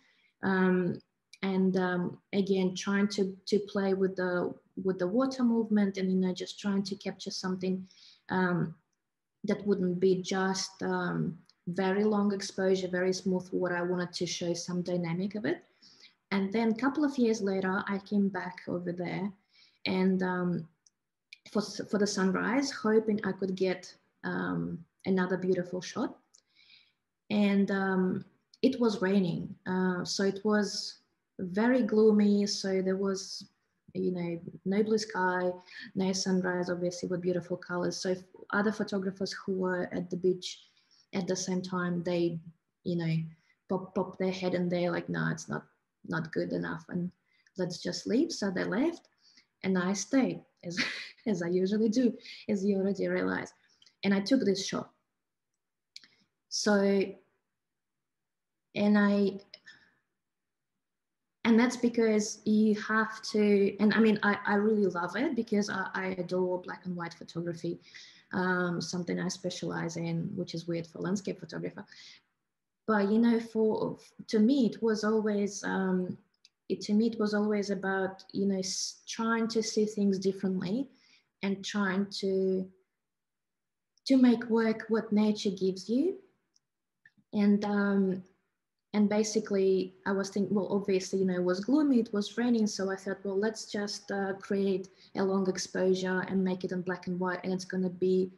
Um, and um, again trying to to play with the with the water movement and you know just trying to capture something um, that wouldn't be just um, very long exposure very smooth water i wanted to show some dynamic of it and then a couple of years later i came back over there and um, for, for the sunrise hoping i could get um, another beautiful shot and um, it was raining uh, so it was very gloomy. So there was, you know, no blue sky, no sunrise, obviously with beautiful colors. So other photographers who were at the beach at the same time, they, you know, pop pop their head and they're like, no, it's not not good enough, and let's just leave. So they left, and I stayed as as I usually do, as you already realize, and I took this shot. So, and I and that's because you have to and i mean i, I really love it because I, I adore black and white photography um, something i specialize in which is weird for landscape photographer. But you know for to me it was always um, it, to me it was always about you know trying to see things differently and trying to to make work what nature gives you. And um, and basically i was thinking well obviously you know it was gloomy it was raining so i thought well let's just uh, create a long exposure and make it in black and white and it's going to be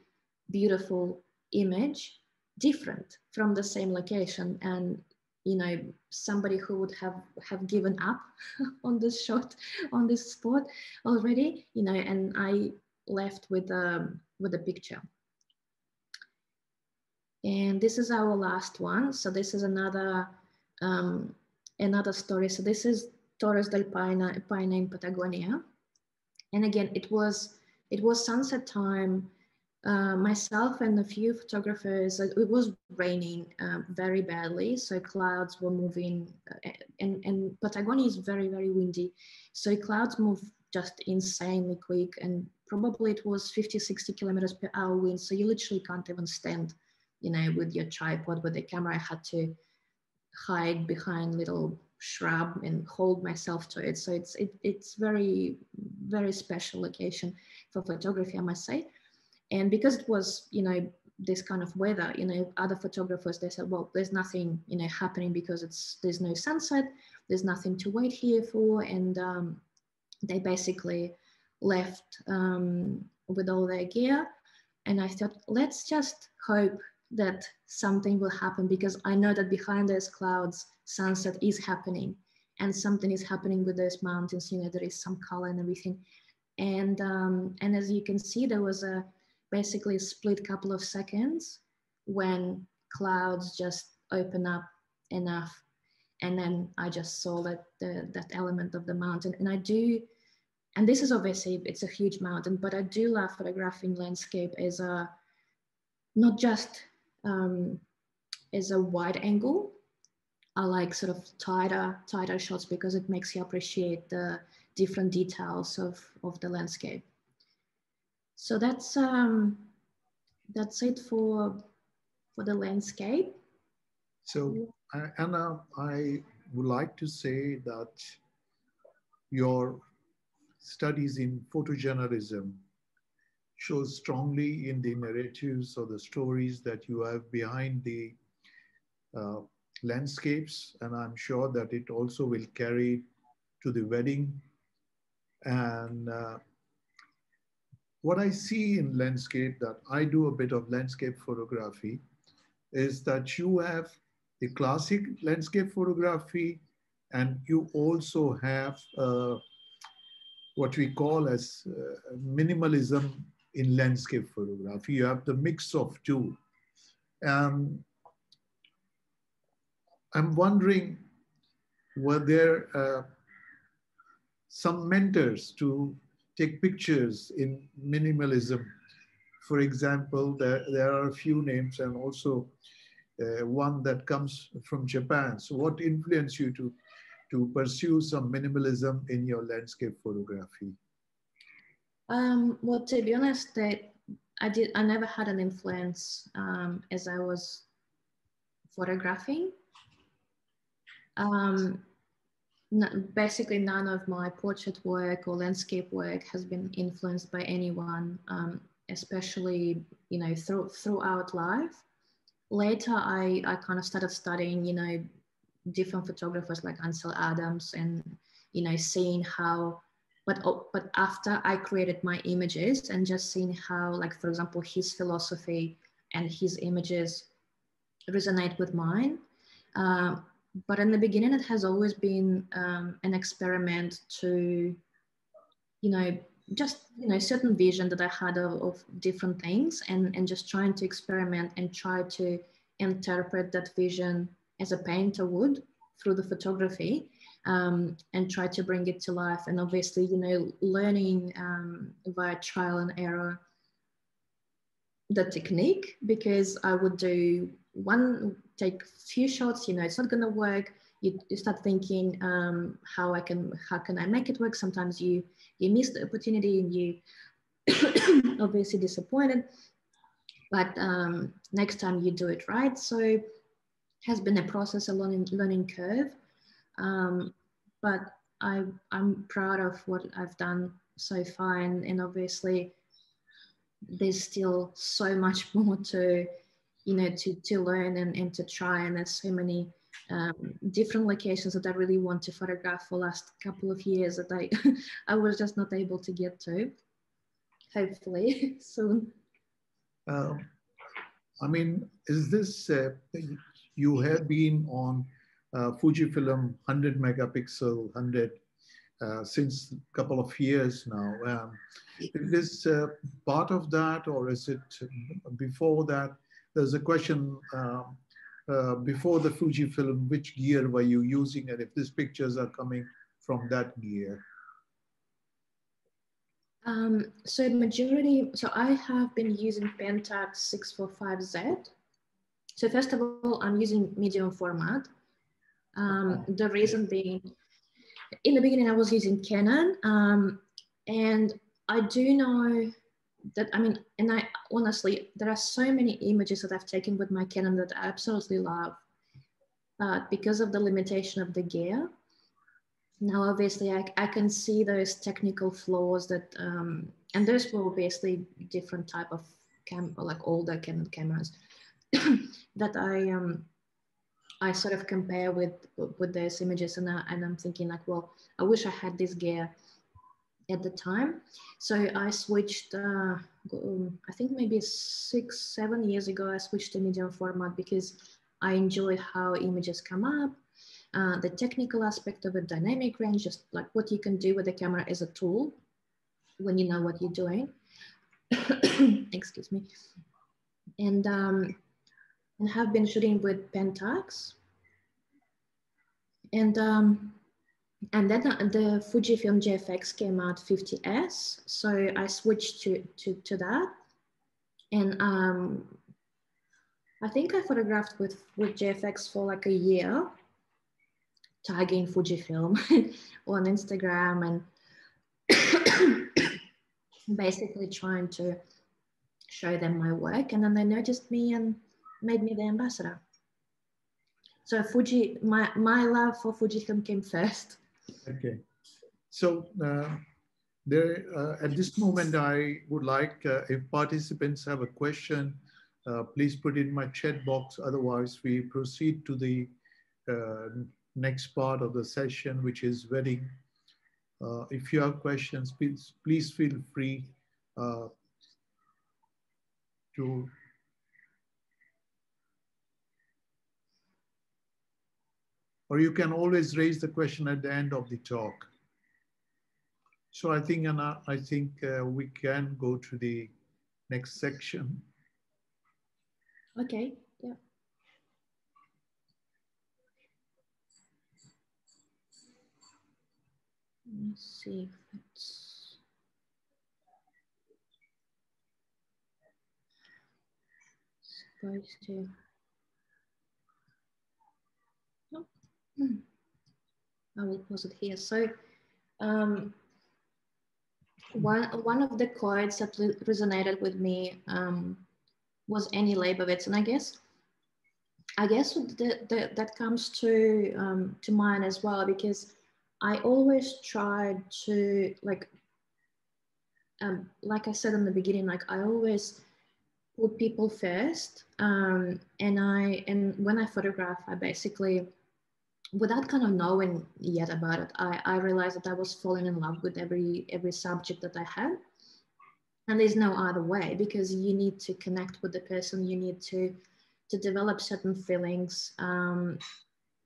beautiful image different from the same location. And you know somebody who would have have given up on this shot on this spot already you know and i left with um with a picture. And this is our last one. So this is another um, another story. So this is Torres del Paine, in Patagonia. And again, it was it was sunset time. Uh, myself and a few photographers, it was raining um, very badly. So clouds were moving uh, and, and Patagonia is very, very windy. So clouds move just insanely quick and probably it was 50, 60 kilometers per hour wind. So you literally can't even stand, you know, with your tripod, with the camera. I had to hide behind little shrub and hold myself to it. So it's it, it's very very special location for photography, I must say. And because it was you know this kind of weather, you know, other photographers they said, well, there's nothing you know happening because it's there's no sunset, there's nothing to wait here for, and um, they basically left um, with all their gear. And I thought, let's just hope that something will happen because I know that behind those clouds, sunset is happening and something is happening with those mountains. You know, there is some color and everything. And, um, and as you can see, there was a basically a split couple of seconds when clouds just open up enough. And then I just saw that the, that element of the mountain. And I do, and this is obviously, it's a huge mountain, but I do love photographing landscape as a, not just um, is a wide angle. I like sort of tighter, tighter shots because it makes you appreciate the different details of, of the landscape. So that's um, that's it for for the landscape. So Anna, I would like to say that your studies in photojournalism shows strongly in the narratives or the stories that you have behind the uh, landscapes. And I'm sure that it also will carry to the wedding. And uh, what I see in landscape that I do a bit of landscape photography is that you have the classic landscape photography and you also have uh, what we call as uh, minimalism in landscape photography. You have the mix of two. Um, I'm wondering, were there uh, some mentors to take pictures in minimalism? For example, there, there are a few names and also uh, one that comes from Japan. So what influenced you to, to pursue some minimalism in your landscape photography? Um, well, to be honest, that I did. I never had an influence um, as I was photographing. Um, basically, none of my portrait work or landscape work has been influenced by anyone, um, especially you know through, throughout life. Later, I I kind of started studying you know different photographers like Ansel Adams and you know seeing how but oh, but after I created my images and just seeing how, like for example, his philosophy and his images resonate with mine. Uh, but in the beginning, it has always been um, an experiment to, you know, just you know certain vision that I had of, of different things, and and just trying to experiment and try to interpret that vision as a painter would through the photography um, and try to bring it to life. And obviously, you know, learning um, via trial and error the technique because I would do one, take few shots, you know, it's not going to work. You, you, start thinking um, how I can, how can I make it work? Sometimes you, you miss the opportunity and you obviously disappointed, but um, next time you do it right. So has been a process, a learning, learning curve. Um, but I, I'm proud of what I've done so far, and, and obviously there's still so much more to, you know, to, to learn and, and to try, and there's so many um, different locations that I really want to photograph for the last couple of years that I, I was just not able to get to. Hopefully soon. Um, I mean, is this uh, you have been on uh, Fujifilm 100 megapixel 100 uh, since a couple of years now. Um, is this uh, part of that or is it before that? There's a question um, uh, before the Fujifilm, which gear were you using and if these pictures are coming from that gear? Um, so majority, so I have been using Pentax 645Z. So first of all, I'm using medium format. Um, the reason being, in the beginning, I was using Canon, um, and I do know that I mean, and I honestly, there are so many images that I've taken with my Canon that I absolutely love, but because of the limitation of the gear, now obviously I, I can see those technical flaws that, um, and those were obviously different type of cam, like older Canon cameras that I um I sort of compare with with those images and, I, and I'm thinking like, well, I wish I had this gear at the time. So I switched, uh, um, I think maybe six, seven years ago, I switched to medium format because I enjoy how images come up, uh, the technical aspect of a dynamic range, just like what you can do with the camera as a tool when you know what you're doing. Excuse me. And um, and have been shooting with Pentax. And um, and then the Fujifilm GFX came out 50S, so I switched to to, to that. And um, I think I photographed with with GFX for like a year, tagging Fujifilm on Instagram and basically trying to show them my work. And then they noticed me and made me the ambassador. So Fuji, my, my love for Fujifilm came first. Okay. So uh, there, uh, at this moment, I would like, uh, if participants have a question, uh, please put it in my chat box. Otherwise, we proceed to the uh, next part of the session, which is wedding. Uh, if you have questions, please, please feel free to or you can always raise the question at the end of the talk. So I think, Anna, I think uh, we can go to the next section. Okay, yeah. Let's see if it's supposed to. No. Hmm. I will pause it here. So um, one, one of the quotes that resonated with me um, was Annie Leibovitz. And I guess, I guess that, that, that comes to, um, to mind as well, because I always tried to like, um, like I said in the beginning, like I always put people first. Um, and I, and when I photograph, I basically, without kind of knowing yet about it, I, I realized that I was falling in love with every, every subject that I had. And there's no other way because you need to connect with the person you need to to develop certain feelings um,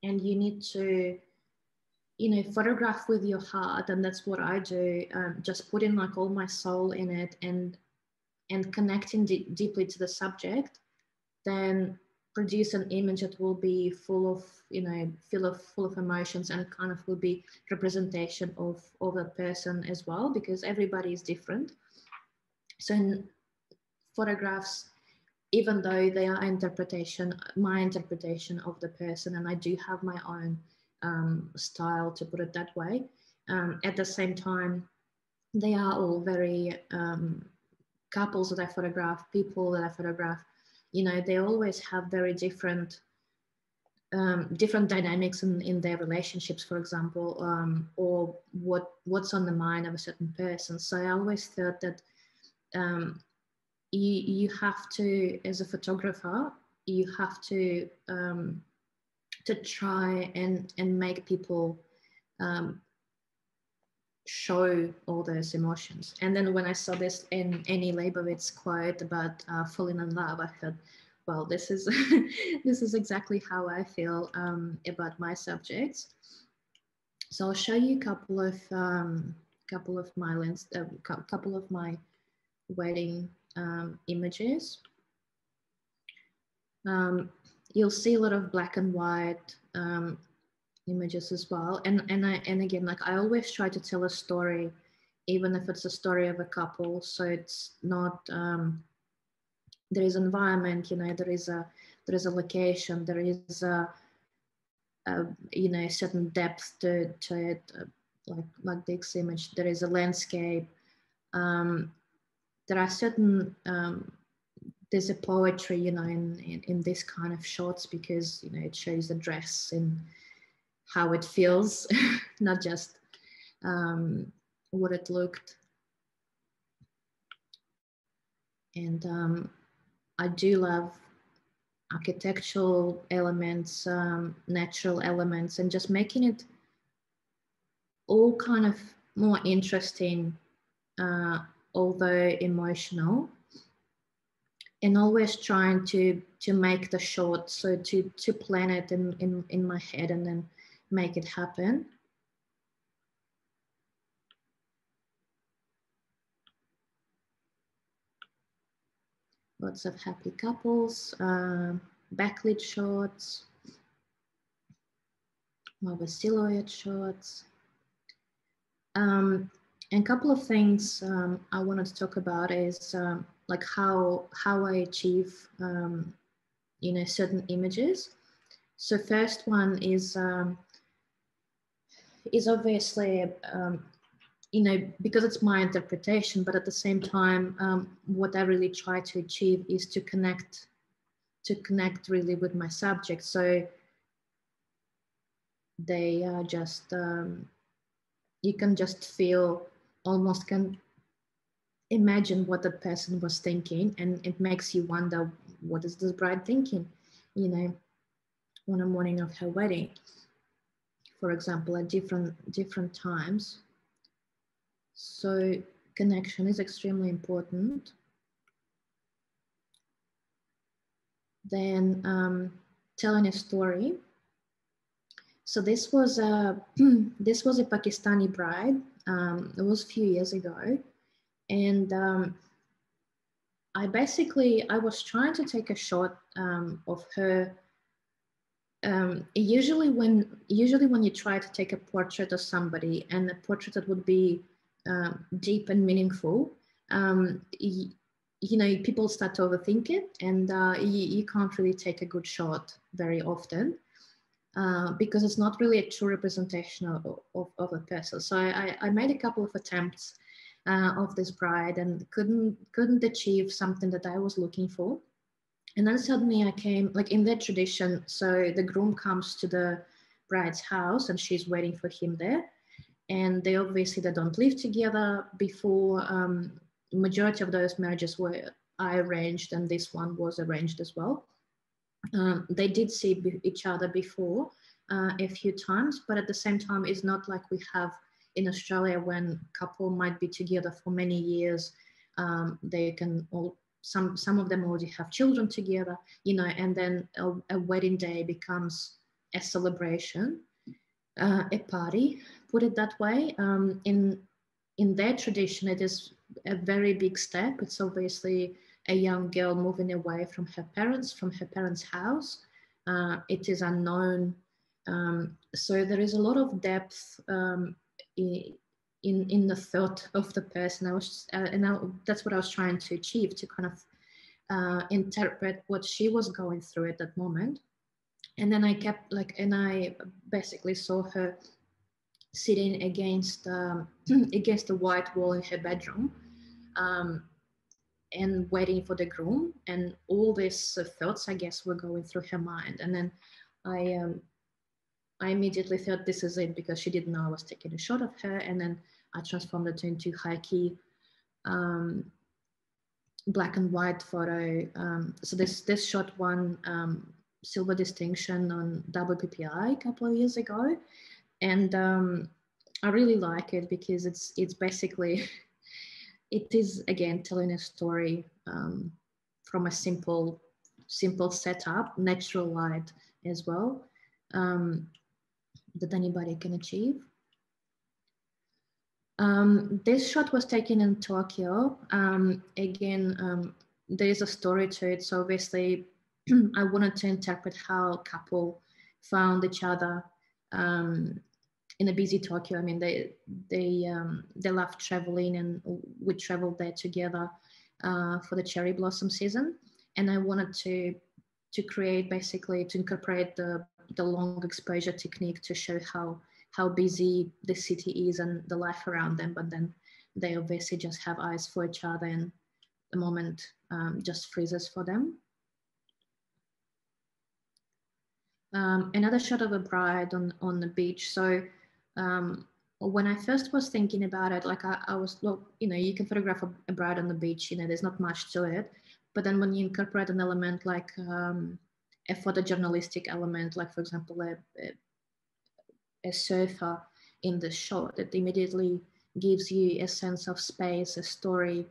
and you need to you know photograph with your heart. And that's what i do um, just putting like all my soul in it and and connecting d- deeply to the subject. Then produce an image that will be full of you know full of full of emotions and kind of will be representation of of that person as well because everybody is different so in photographs, even though they are interpretation, my interpretation of the person, and I do have my own um, style to put it that way. Um, at the same time, they are all very um, couples that I photograph, people that I photograph. You know, they always have very different um, different dynamics in, in their relationships, for example, um, or what what's on the mind of a certain person. So I always thought that um, you, you have to, as a photographer, you have to um, to try and and make people um, show all those emotions. And then when I saw this in Annie Leibovitz quote about uh, falling in love, I thought, well, this is this is exactly how I feel um, about my subjects. So I'll show you a couple of um, couple of my lens, a uh, couple of my wedding um, images. Um, you'll see a lot of black and white um, images as well. And, and, I, and again, like I always try to tell a story, even if it's a story of a couple. So it's not, um, there is environment, you know, there is a, there is a location, there is a, a you know, a certain depth to, to it, uh, like, like this image, there is a landscape. Um, there are certain um, there's a poetry you know in, in, in this kind of shots because you know it shows the dress and how it feels not just um, what it looked. And um, i do love architectural elements um, natural elements and just making it all kind of more interesting uh, although emotional. And always trying to to make the short so to to plan it in in, in my head and then make it happen lots of happy couples uh, backlit shots more of a silhouette shots um, and a couple of things um, I wanted to talk about is um, like how how I achieve um, you know certain images. So first one is um, is obviously um, you know, because it's my interpretation, but at the same time, um, what I really try to achieve is to connect, to connect really with my subject. So they are just, um, you can just feel almost can imagine what that person was thinking and it makes you wonder what is this bride thinking you know on a morning of her wedding for example at different different times. So connection is extremely important. Then um, telling a story. So this was a this was a pakistani bride um, it was a few years ago. And um, I basically I was trying to take a shot um, of her. Um, usually when usually when you try to take a portrait of somebody and a portrait that would be um, deep and meaningful, um, you, you, know people start to overthink it and uh, you, you, can't really take a good shot very often. Uh, because it's not really a true representation of, of, of a person. So I, I made a couple of attempts uh, of this bride and couldn't couldn't achieve something that I was looking for. And then suddenly I came like in that tradition. So the groom comes to the bride's house and she's waiting for him there. And they obviously they don't live together before. Um, majority of those marriages were I arranged, and this one was arranged as well. Um, they did see each other before uh, a few times, but at the same time, it's not like we have in Australia when couple might be together for many years, um, they can all some some of them already have children together, you know, and then a, a wedding day becomes a celebration, uh, a party, put it that way. Um, in in their tradition, it is a very big step. It's obviously a young girl moving away from her parents, from her parents' house. Uh, it is unknown. Um, so there is a lot of depth um, in in the thought of the person. I was, uh, and I, that's what I was trying to achieve to kind of uh, interpret what she was going through at that moment. And then I kept like, and I basically saw her sitting against um, against the white wall in her bedroom. Um, and waiting for the groom and all these uh, thoughts i guess were going through her mind and then i um, I immediately thought this is it because she didn't know I was taking a shot of her. And then I transformed it into high key um, black and white photo. Um, so this, this shot won um, silver distinction on WPPI a couple of years ago. And um, I really like it because it's, it's basically, it is again telling a story um, from a simple, simple setup, natural light as well. Um, that anybody can achieve. Um, this shot was taken in Tokyo. Um, again, um, there is a story to it. So obviously, I wanted to interpret how a couple found each other um, in a busy Tokyo. I mean, they they um, they love traveling, and we traveled there together uh, for the cherry blossom season. And I wanted to to create basically to incorporate the the long exposure technique to show how how busy the city is and the life around them but then they obviously just have eyes for each other and the moment um, just freezes for them um, another shot of a bride on on the beach so um, when I first was thinking about it, like I, I, was, look, you know, you can photograph a, a, bride on the beach, you know, there's not much to it. But then when you incorporate an element like um, a photojournalistic element, like for example, a, a, a sofa in the shot that immediately gives you a sense of space, a story,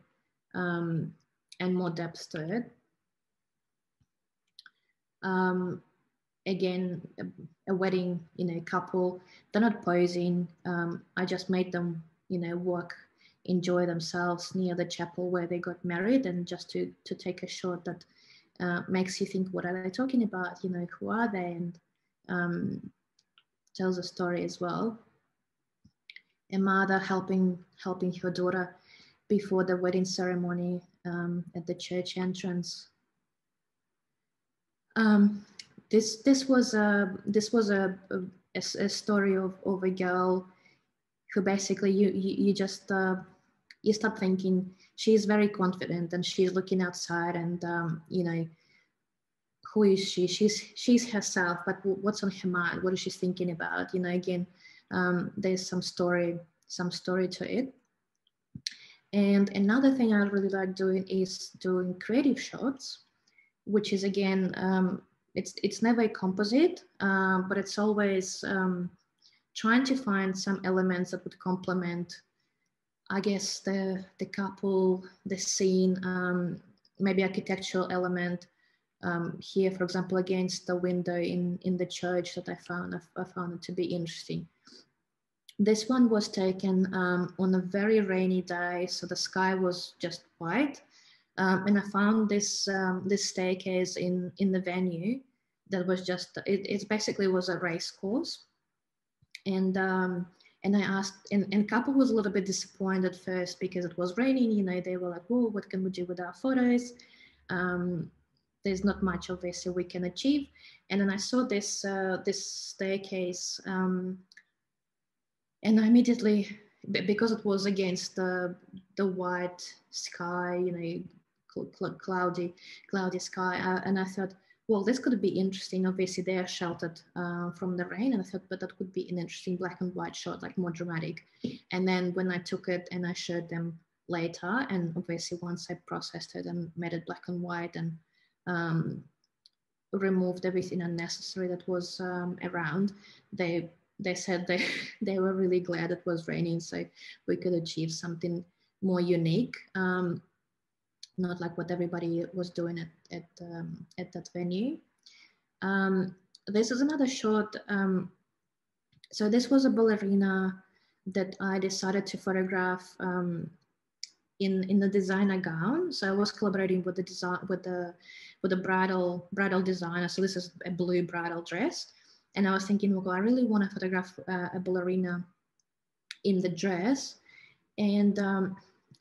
um, and more depth to it. Um, again, a, a, wedding, you know, couple, they're not posing. Um, I just made them, you know, work, enjoy themselves near the chapel where they got married and just to, to take a shot that uh, makes you think, what are they talking about? You know, who are they? And um, tells a story as well. A mother helping helping her daughter before the wedding ceremony um, at the church entrance. Um, this this was a this was a, a, a story of, of a girl who basically you you, you just uh, you start thinking she's very confident and she's looking outside and um, you know who is she? She's she's herself but what's on her mind? What is she thinking about? You know again um, there's some story some story to it. And another thing i really like doing is doing creative shots which is again um, it's it's never a composite um, but it's always um, trying to find some elements that would complement i guess the the couple the scene um, maybe architectural element um, here, for example, against the window in, in the church that I found, I, I found it to be interesting. This one was taken um, on a very rainy day, so the sky was just white. Um, and I found this um, this staircase in in the venue that was just it, it basically was a race course, and um, and I asked and, and couple was a little bit disappointed first because it was raining. You know, they were like, "Oh, what can we do with our photos?" Um, there's not much obviously we can achieve. And then I saw this uh, this staircase, um, and I immediately, because it was against the the white sky, you know, cl cl cloudy cloudy sky, uh, and I thought, well, this could be interesting. Obviously, they are sheltered uh, from the rain, and I thought, but that could be an interesting black and white shot, like more dramatic. And then when I took it and I showed them later, and obviously once I processed it and made it black and white and um, removed everything unnecessary that was um, around. They they said they they were really glad it was raining, so we could achieve something more unique. Um, not like what everybody was doing at at um, at that venue. Um, this is another shot. Um, so this was a ballerina that I decided to photograph um, in in the designer gown. So I was collaborating with the design with the with the bridal bridal designer. So this is a blue bridal dress, and I was thinking, well, I really want to photograph uh, a ballerina in the dress, and um,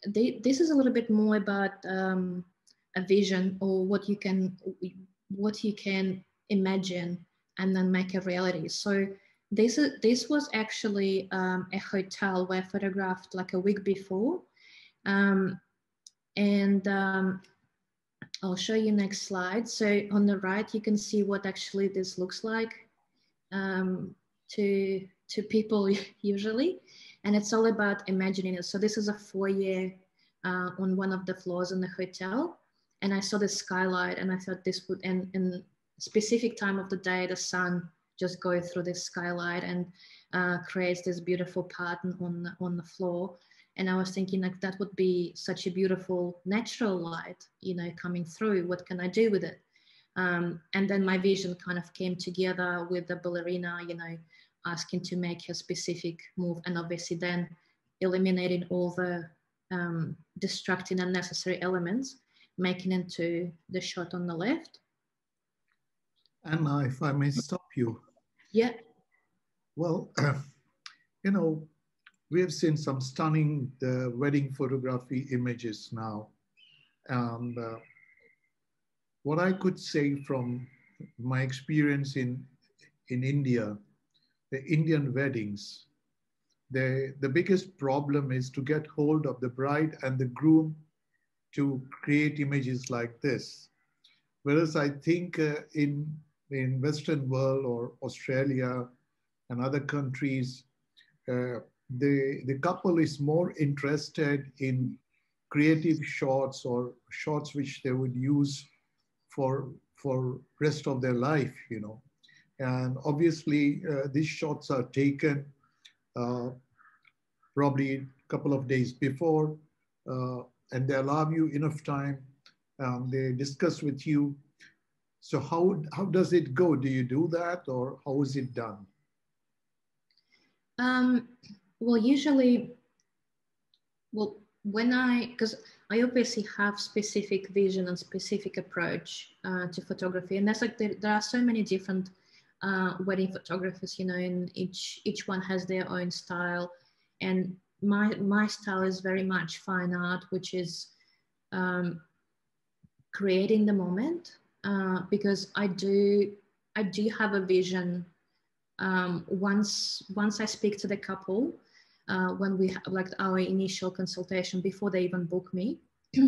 they, this is a little bit more about um, a vision or what you can what you can imagine and then make a reality. So this is this was actually um, a hotel where I photographed like a week before um, and um, I'll show you next slide. So on the right, you can see what actually this looks like um, to, to people usually. And it's all about imagining it. So this is a foyer uh, on one of the floors in the hotel. And I saw the skylight and I thought this would, and in specific time of the day, the sun just go through this skylight and uh, creates this beautiful pattern on on the floor and i was thinking like that would be such a beautiful natural light you know coming through. What can i do with it? Um, and then my vision kind of came together with the ballerina you know asking to make a specific move and obviously then eliminating all the um, distracting unnecessary elements making into the shot on the left. Anna if i may stop you. Yeah. Well you know we have seen some stunning uh, wedding photography images now. And uh, what I could say from my experience in, in India, the Indian weddings, the, the biggest problem is to get hold of the bride and the groom to create images like this. Whereas I think uh, in, in Western world or Australia and other countries, uh, the, the couple is more interested in creative shots or shots which they would use for for rest of their life you know. And obviously uh, these shots are taken uh, probably a couple of days before uh, and they allow you enough time um, they discuss with you. So how how does it go? Do you do that or how is it done? Um, well, usually, well, when I, because I obviously have specific vision and specific approach uh, to photography, and that's like there, there are so many different uh, wedding photographers, you know, and each each one has their own style, and my my style is very much fine art, which is um, creating the moment, uh, because I do I do have a vision. Um, once once I speak to the couple, Uh, when we have like our initial consultation before they even book me.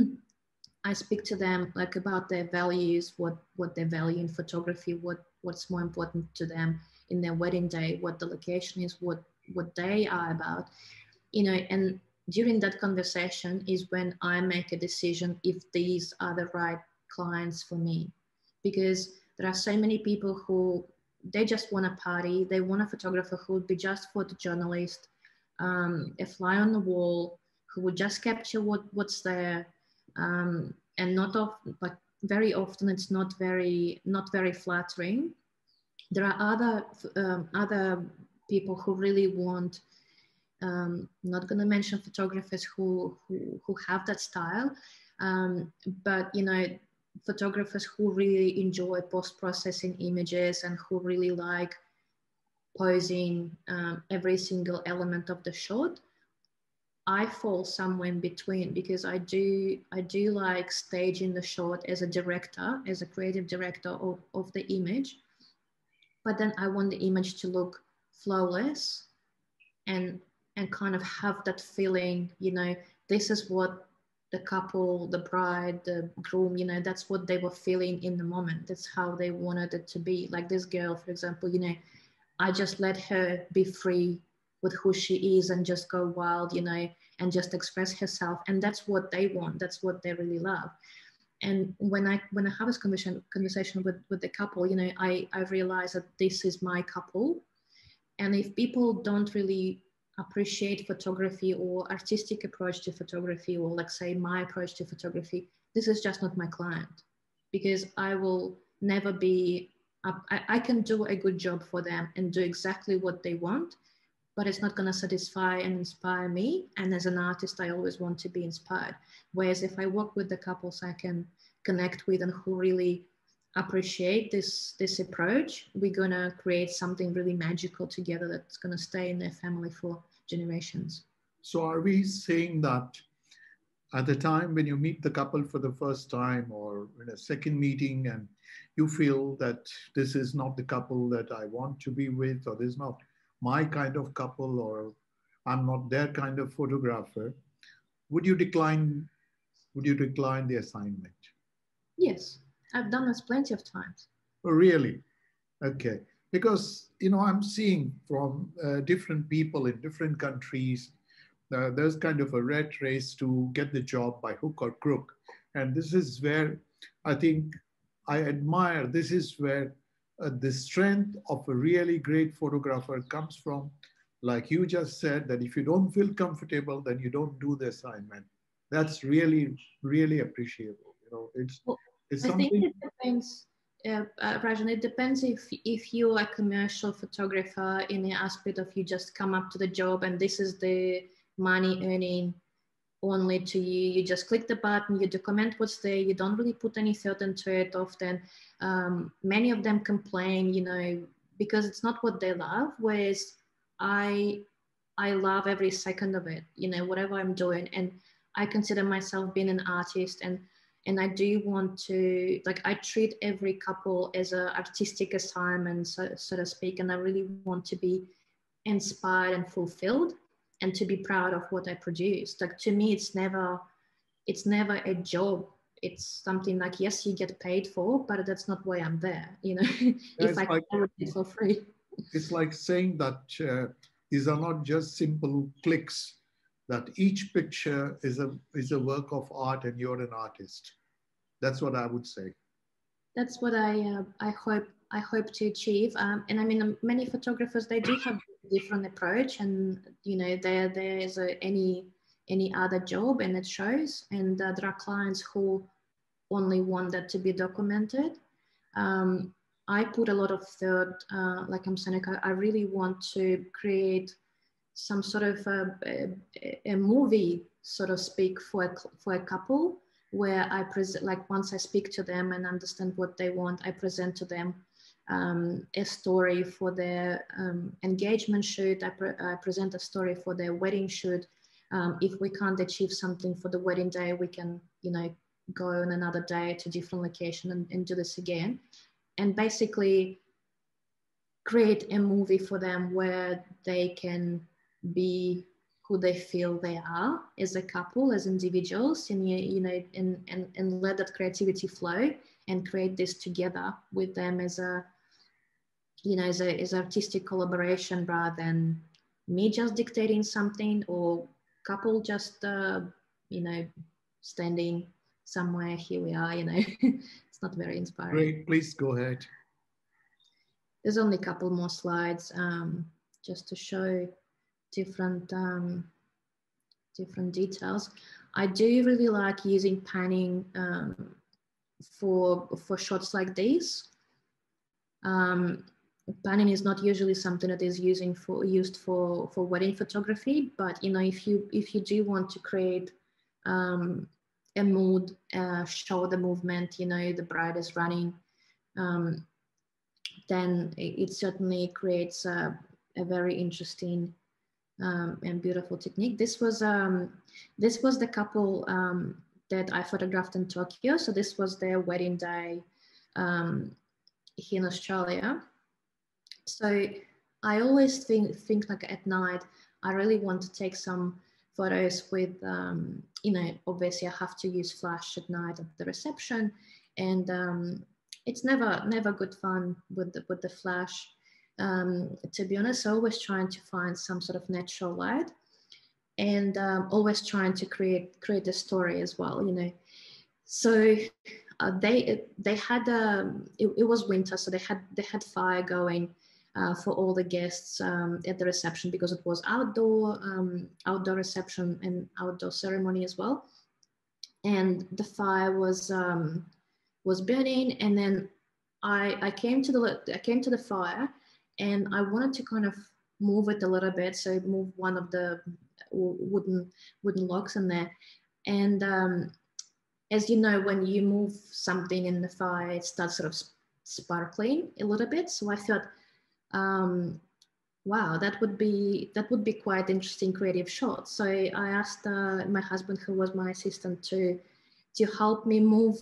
I speak to them like about their values, what what they value in photography, what what's more important to them in their wedding day, what the location is, what what they are about, you know, and during that conversation is when I make a decision if these are the right clients for me. Because there are so many people who they just want a party, they want a photographer who would be just photojournalist, um, a fly on the wall, who would just capture what, what's there, um, and not of, but very often it's not very not very flattering. There are other um, other people who really want um, not going to mention photographers who, who, who have that style, um, but you know, photographers who really enjoy post-processing images and who really like posing um, every single element of the shot. I fall somewhere in between because I do I do like staging the shot as a director, as a creative director of, of the image, but then I want the image to look flawless and and kind of have that feeling, you know, this is what the couple, the bride, the groom, you know, that's what they were feeling in the moment. That's how they wanted it to be. Like this girl, for example, you know, I just let her be free with who she is and just go wild, you know, and just express herself. And that's what they want. That's what they really love. And when I when I have this conversation conversation with, with the couple, you know, I, I realize that this is my couple. And if people don't really appreciate photography or artistic approach to photography or like say my approach to photography this is just not my client because i will never be I, I can do a good job for them and do exactly what they want but it's not going to satisfy and inspire me. And as an artist i always want to be inspired. Whereas if i work with the couples i can connect with and who really appreciate this this approach we're going to create something really magical together that's going to stay in their family for generations. So are we saying that at the time when you meet the couple for the first time or in a second meeting and you feel that this is not the couple that i want to be with or this is not my kind of couple or i'm not their kind of photographer would you decline would you decline the assignment yes I've done this plenty of times. Oh, really? Okay. Because, you know, I'm seeing from uh, different people in different countries, uh, there's kind of a red race to get the job by hook or crook. And this is where I think I admire, this is where uh, the strength of a really great photographer comes from. Like you just said, that if you don't feel comfortable, then you don't do the assignment. That's really, really appreciable. You know, it's it's I think it depends. Uh, uh, Rajan, it depends if if you're a commercial photographer in the aspect of you just come up to the job and this is the money earning only to you. You just click the button, you document what's there, you don't really put any thought into it often. Um, many of them complain, you know, because it's not what they love. Whereas I I love every second of it, you know, whatever I'm doing. And I consider myself being an artist and and I do want to like I treat every couple as an artistic assignment, so, so to speak, and I really want to be inspired and fulfilled and to be proud of what I produce. Like to me, it's never it's never a job. It's something like yes, you get paid for, but that's not why I'm there. You know, if I like, can it for free. It's like saying that uh, these are not just simple clicks that each picture is a is a work of art and you're an artist that's what i would say that's what i uh, i hope i hope to achieve um, and i mean many photographers they do have a different approach and you know there there is a, any any other job and it shows. And uh, there are clients who only want that to be documented. Um, i put a lot of thought uh, like i'm saying I, really want to create some sort of a, a, a movie, so to speak, for a, for a couple where I present, like once I speak to them and understand what they want, I present to them um, a story for their um, engagement shoot. I, pre I, present a story for their wedding shoot. Um, if we can't achieve something for the wedding day, we can, you know, go on another day to different location and, and do this again. And basically create a movie for them where they can be who they feel they are as a couple, as individuals, and you, you know, and, and, and let that creativity flow and create this together with them as a, you know, as a as artistic collaboration rather than me just dictating something or couple just, uh, you know, standing somewhere. Here we are, you know, it's not very inspiring. Great, please go ahead. There's only a couple more slides um, just to show different um, different details. I do really like using panning um, for for shots like these. Um, panning is not usually something that is using for used for for wedding photography, but you know if you if you do want to create um, a mood, uh, show the movement, you know the bride is running, um, then it, it, certainly creates a, a very interesting um, and beautiful technique. This was um, this was the couple um, that I photographed in Tokyo. So this was their wedding day um, here in Australia. So I always think think like at night. I really want to take some photos with um, you know obviously I have to use flash at night at the reception, and um, it's never never good fun with the with the flash um, to be honest, always trying to find some sort of natural light and um, always trying to create create a story as well, you know. So uh, they they had um, it, it, was winter, so they had they had fire going uh, for all the guests um, at the reception because it was outdoor um, outdoor reception and outdoor ceremony as well. And the fire was um, was burning, and then I I came to the I came to the fire and I wanted to kind of move it a little bit. So move one of the wooden wooden logs in there. And um, as you know, when you move something in the fire, it starts sort of sparkling a little bit. So I thought, um, wow, that would be that would be quite interesting creative shot. So I asked uh, my husband, who was my assistant, to to help me move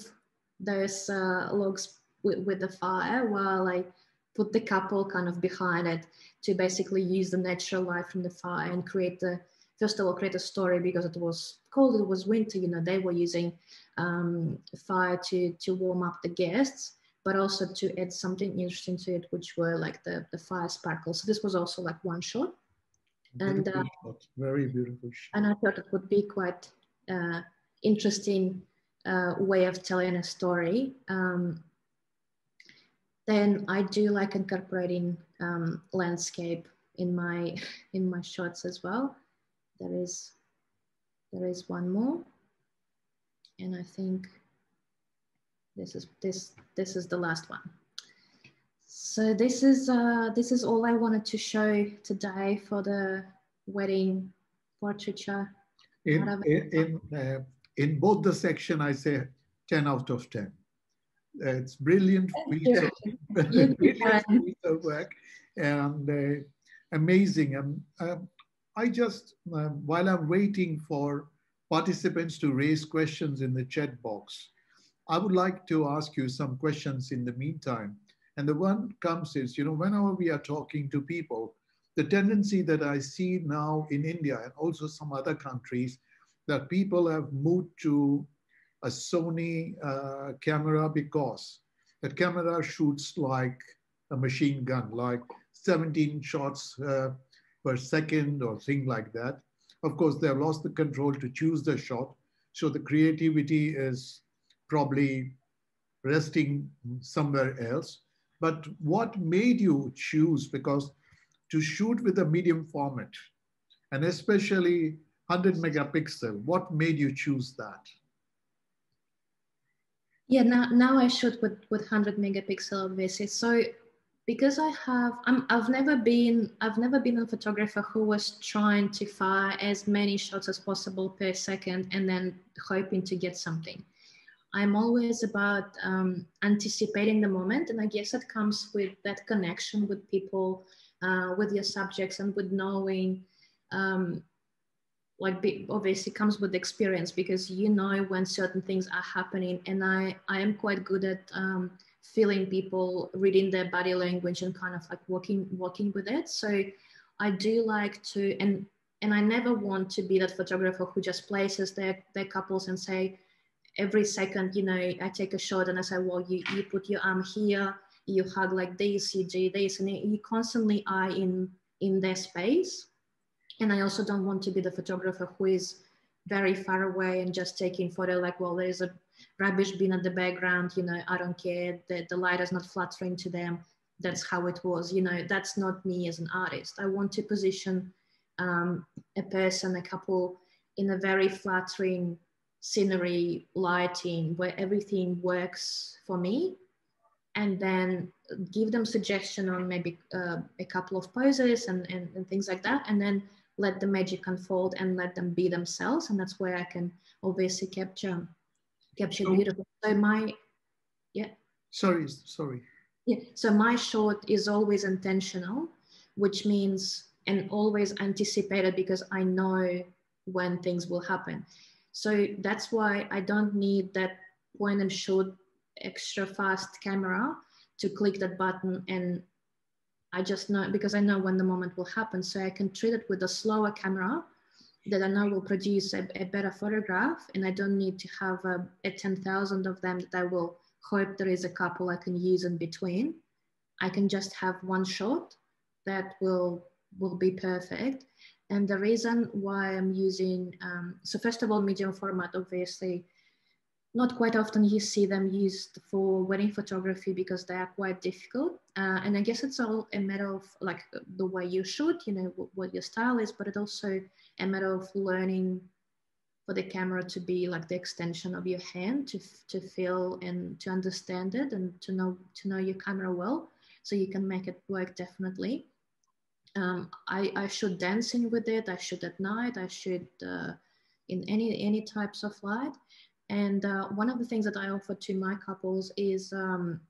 those uh, logs with, with the fire while I put the couple kind of behind it to basically use the natural light from the fire and create the first of all create a story because it was cold it was winter you know they were using um, fire to to warm up the guests but also to add something interesting to it which were like the the fire sparkles so this was also like one shot and uh, shot. very beautiful shot. and i thought it would be quite uh, interesting uh, way of telling a story um, then I do like incorporating um, landscape in my in my shots as well. There is there is one more, and I think this is this this is the last one. So this is uh, this is all I wanted to show today for the wedding portraiture. In in in, uh, in both the section, I say ten out of ten. Uh, it's brilliant piece of, brilliant piece of work and uh, amazing. Um, uh, I just, uh, while I'm waiting for participants to raise questions in the chat box, I would like to ask you some questions in the meantime. And the one comes is, you know, whenever we are talking to people, the tendency that I see now in India and also some other countries that people have moved to a Sony uh, camera because that camera shoots like a machine gun, like 17 shots uh, per second or thing like that. Of course, they have lost the control to choose the shot. So the creativity is probably resting somewhere else. But what made you choose? Because to shoot with a medium format, and especially 100 megapixel, what made you choose that? Yeah, now, now I shoot with, with 100 megapixel obviously. So because I have, I'm, I've never been, I've never been a photographer who was trying to fire as many shots as possible per second and then hoping to get something. I'm always about um, anticipating the moment, and I guess it comes with that connection with people, uh, with your subjects, and with knowing um, like be, obviously comes with experience because you know when certain things are happening and i i am quite good at um, feeling people reading their body language and kind of like walking walking with it. So i do like to and and I never want to be that photographer who just places their, their couples and say, every second, you know, I take a shot and I say, well, you, you put your arm here, you hug like this, you do this, and you constantly are in, in their space. And I also don't want to be the photographer who is very far away and just taking photo like, well, there's a rubbish bin at the background, you know, I don't care, the, the light is not flattering to them. That's how it was, you know, that's not me as an artist. I want to position um, a person, a couple in a very flattering scenery, lighting, where everything works for me. And then give them suggestion on maybe uh, a couple of poses and, and, and things like that. And then let the magic unfold and let them be themselves. And that's where I can obviously capture capture beautiful. So my yeah. Sorry, sorry. Yeah. So my shot is always intentional, which means and always anticipated because I know when things will happen. So that's why I don't need that point and shoot extra fast camera to click that button and I just know because I know when the moment will happen. So I can treat it with a slower camera that I know will produce a, a better photograph and I don't need to have a, a 10,000 of them that I will hope there is a couple I can use in between. I can just have one shot that will will be perfect. And the reason why I'm using, um, so first of all, medium format, obviously, not quite often you see them used for wedding photography because they are quite difficult. Uh, and I guess it's all a matter of like the way you shoot, you know, what, what your style is, but it's also a matter of learning for the camera to be like the extension of your hand to, to feel and to understand it and to know to know your camera well so you can make it work definitely um, I, I shoot dancing with it. I shoot at night. I shoot uh, in any any types of light. And uh, one of the things that I offer to my couples is um,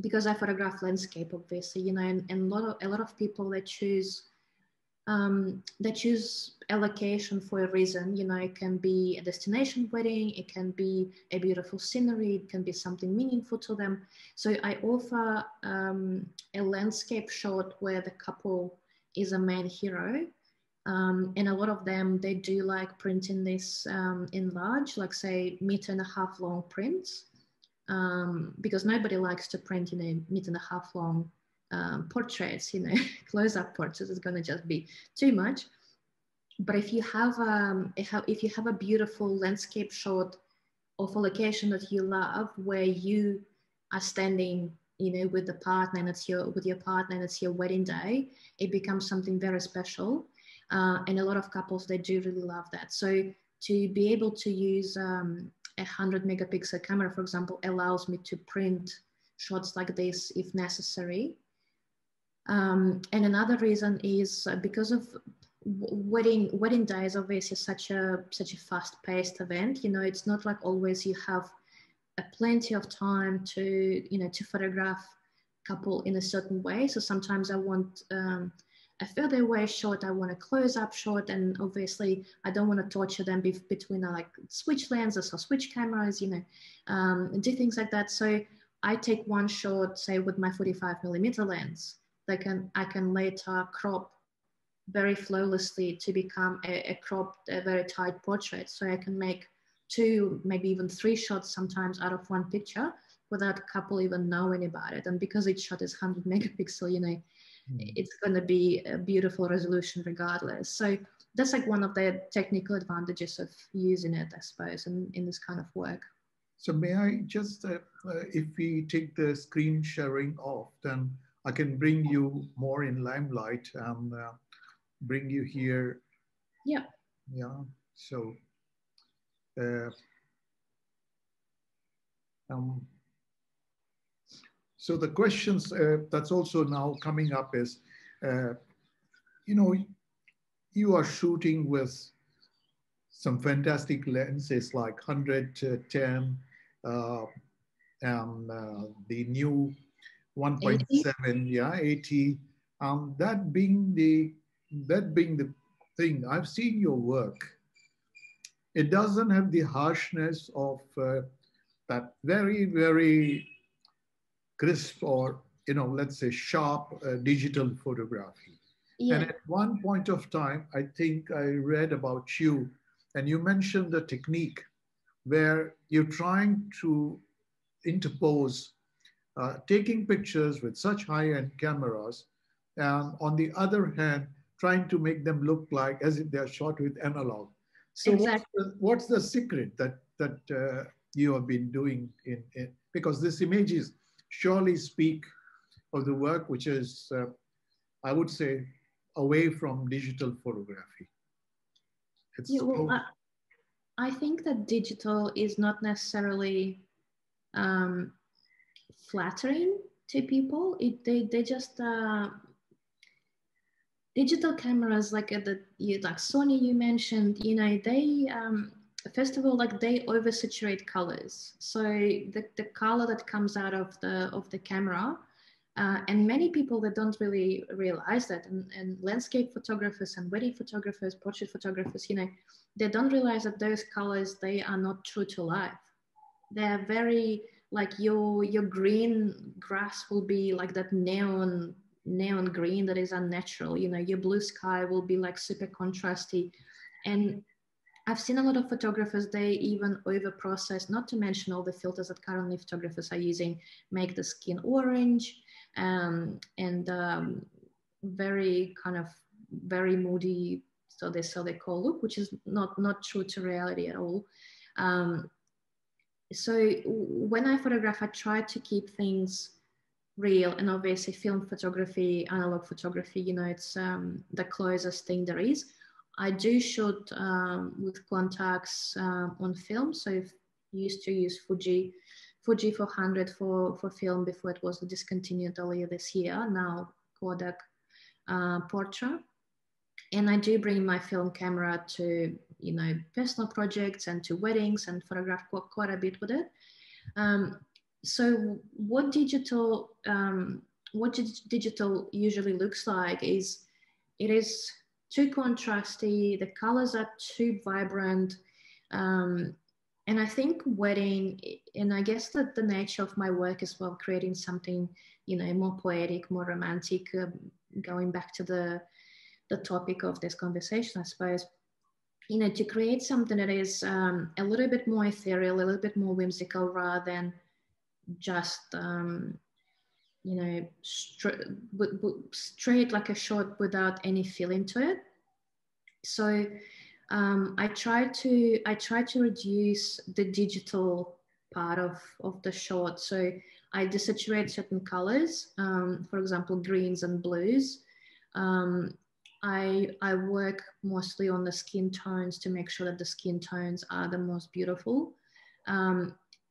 because I photograph landscape, obviously, you know, and, and a lot of a lot of people they choose um, choose a location for a reason. You know, it can be a destination wedding, it can be a beautiful scenery, it can be something meaningful to them. So I offer um, a landscape shot where the couple is a main hero. Um, and a lot of them, they do like printing this um, in large, like say meter and a half long prints, um, because nobody likes to print in a meter and a half long um, portraits, you know, close up portraits is going to just be too much. But if you have um, if you have a beautiful landscape shot of a location that you love, where you are standing you know with the partner and it's your with your partner and it's your wedding day it becomes something very special. Uh, and a lot of couples they do really love that. So to be able to use um, a 100 megapixel camera for example allows me to print shots like this if necessary. Um, and another reason is uh, because of wedding wedding day is obviously such a such a fast paced event you know it's not like always you have plenty of time to you know to photograph couple in a certain way. So sometimes i want um, a further away shot. I want a close up shot. And obviously i don't want to torture them be- between uh, like switch lenses or switch cameras you know um, do things like that. So i take one shot say with my 45 millimeter lens. That can i can later crop very flawlessly to become a, a cropped a very tight portrait. So i can make two, maybe even three shots sometimes out of one picture without a couple even knowing about it. And because each shot is 100 megapixel, you know, mm. it's going to be a beautiful resolution regardless. So that's like one of the technical advantages of using it, I suppose, in, in this kind of work. So may I just, uh, uh, if we take the screen sharing off, then I can bring you more in limelight and uh, bring you here. Yeah. Yeah. So uh, um, so the questions uh, that's also now coming up is, uh, you know, you are shooting with some fantastic lenses like 110 uh, and uh, the new 1.7, yeah, 80. Um, that being the that being the thing, I've seen your work it doesn't have the harshness of uh, that very, very crisp or, you know, let's say sharp uh, digital photography. Yeah. And at one point of time, I think I read about you, and you mentioned the technique where you're trying to interpose uh, taking pictures with such high-end cameras, and on the other hand, trying to make them look like as if they're shot with analog. So exactly. what's, the, what's the secret that that uh, you have been doing in, in, because this images surely speak of the work which is, uh, I would say, away from digital photography. It's yeah, well, I, I, think that digital is not necessarily um, flattering to people. It, they, they just, uh, digital cameras like the like Sony you mentioned, you know, they um, first of all like they oversaturate colors. So the, the color that comes out of the of the camera, uh, and many people that don't really realize that, and, and landscape photographers and wedding photographers, portrait photographers, you know, they don't realize that those colors they are not true to life. They are very like your your green grass will be like that neon neon green that is unnatural you know your blue sky will be like super contrasty and I've seen a lot of photographers, they even over process, not to mention all the filters that currently photographers are using, make the skin orange um, and um, very kind of very moody, so they so they call look, which is not not true to reality at all. Um, so when I photograph, I try to keep things real and obviously film photography, analog photography, you know, it's um, the closest thing there is. I do shoot um, with Contax uh, on film. So I used to use Fuji, Fuji 400 for, for film before it was discontinued earlier this year. Now Kodak uh, Portra. And I do bring my film camera to, you know, personal projects and to weddings and photograph quite, quite a bit with it. Um, so what digital um, what digital usually looks like is it is too contrasty the colors are too vibrant um, and i think wedding and i guess that the nature of my work as well creating something you know more poetic more romantic uh, going back to the the topic of this conversation i suppose. You know to create something that is um, a little bit more ethereal a little bit more whimsical rather than just um, you know straight, straight like a shot without any feeling to it. So um, i try to i try to reduce the digital part of of the shot. So i desaturate certain colors um, for example greens and blues. Um, I, I work mostly on the skin tones to make sure that the skin tones are the most beautiful.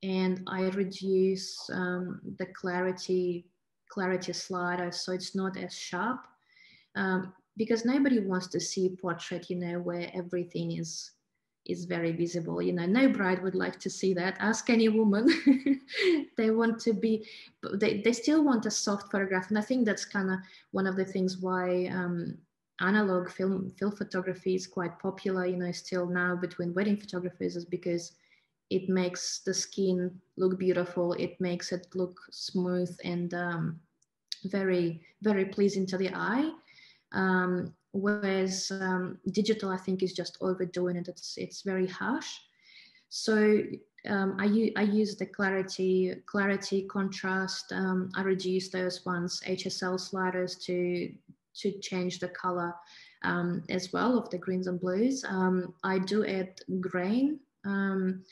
And I reduce um, the clarity clarity slider so it's not as sharp um, because nobody wants to see portrait you know where everything is is very visible you know. No bride would like to see that. Ask any woman. They want to be they, they still want a soft photograph and i think that's kind of one of the things why um, analog film film photography is quite popular you know still now between wedding photographers is because it makes the skin look beautiful it makes it look smooth and um, very very pleasing to the eye. Um, whereas um, digital i think is just overdoing it. It's it's very harsh. So um, I, I use the clarity clarity contrast. Um, i reduce those ones hsl sliders to to change the color um, as well of the greens and blues. I do add grain um,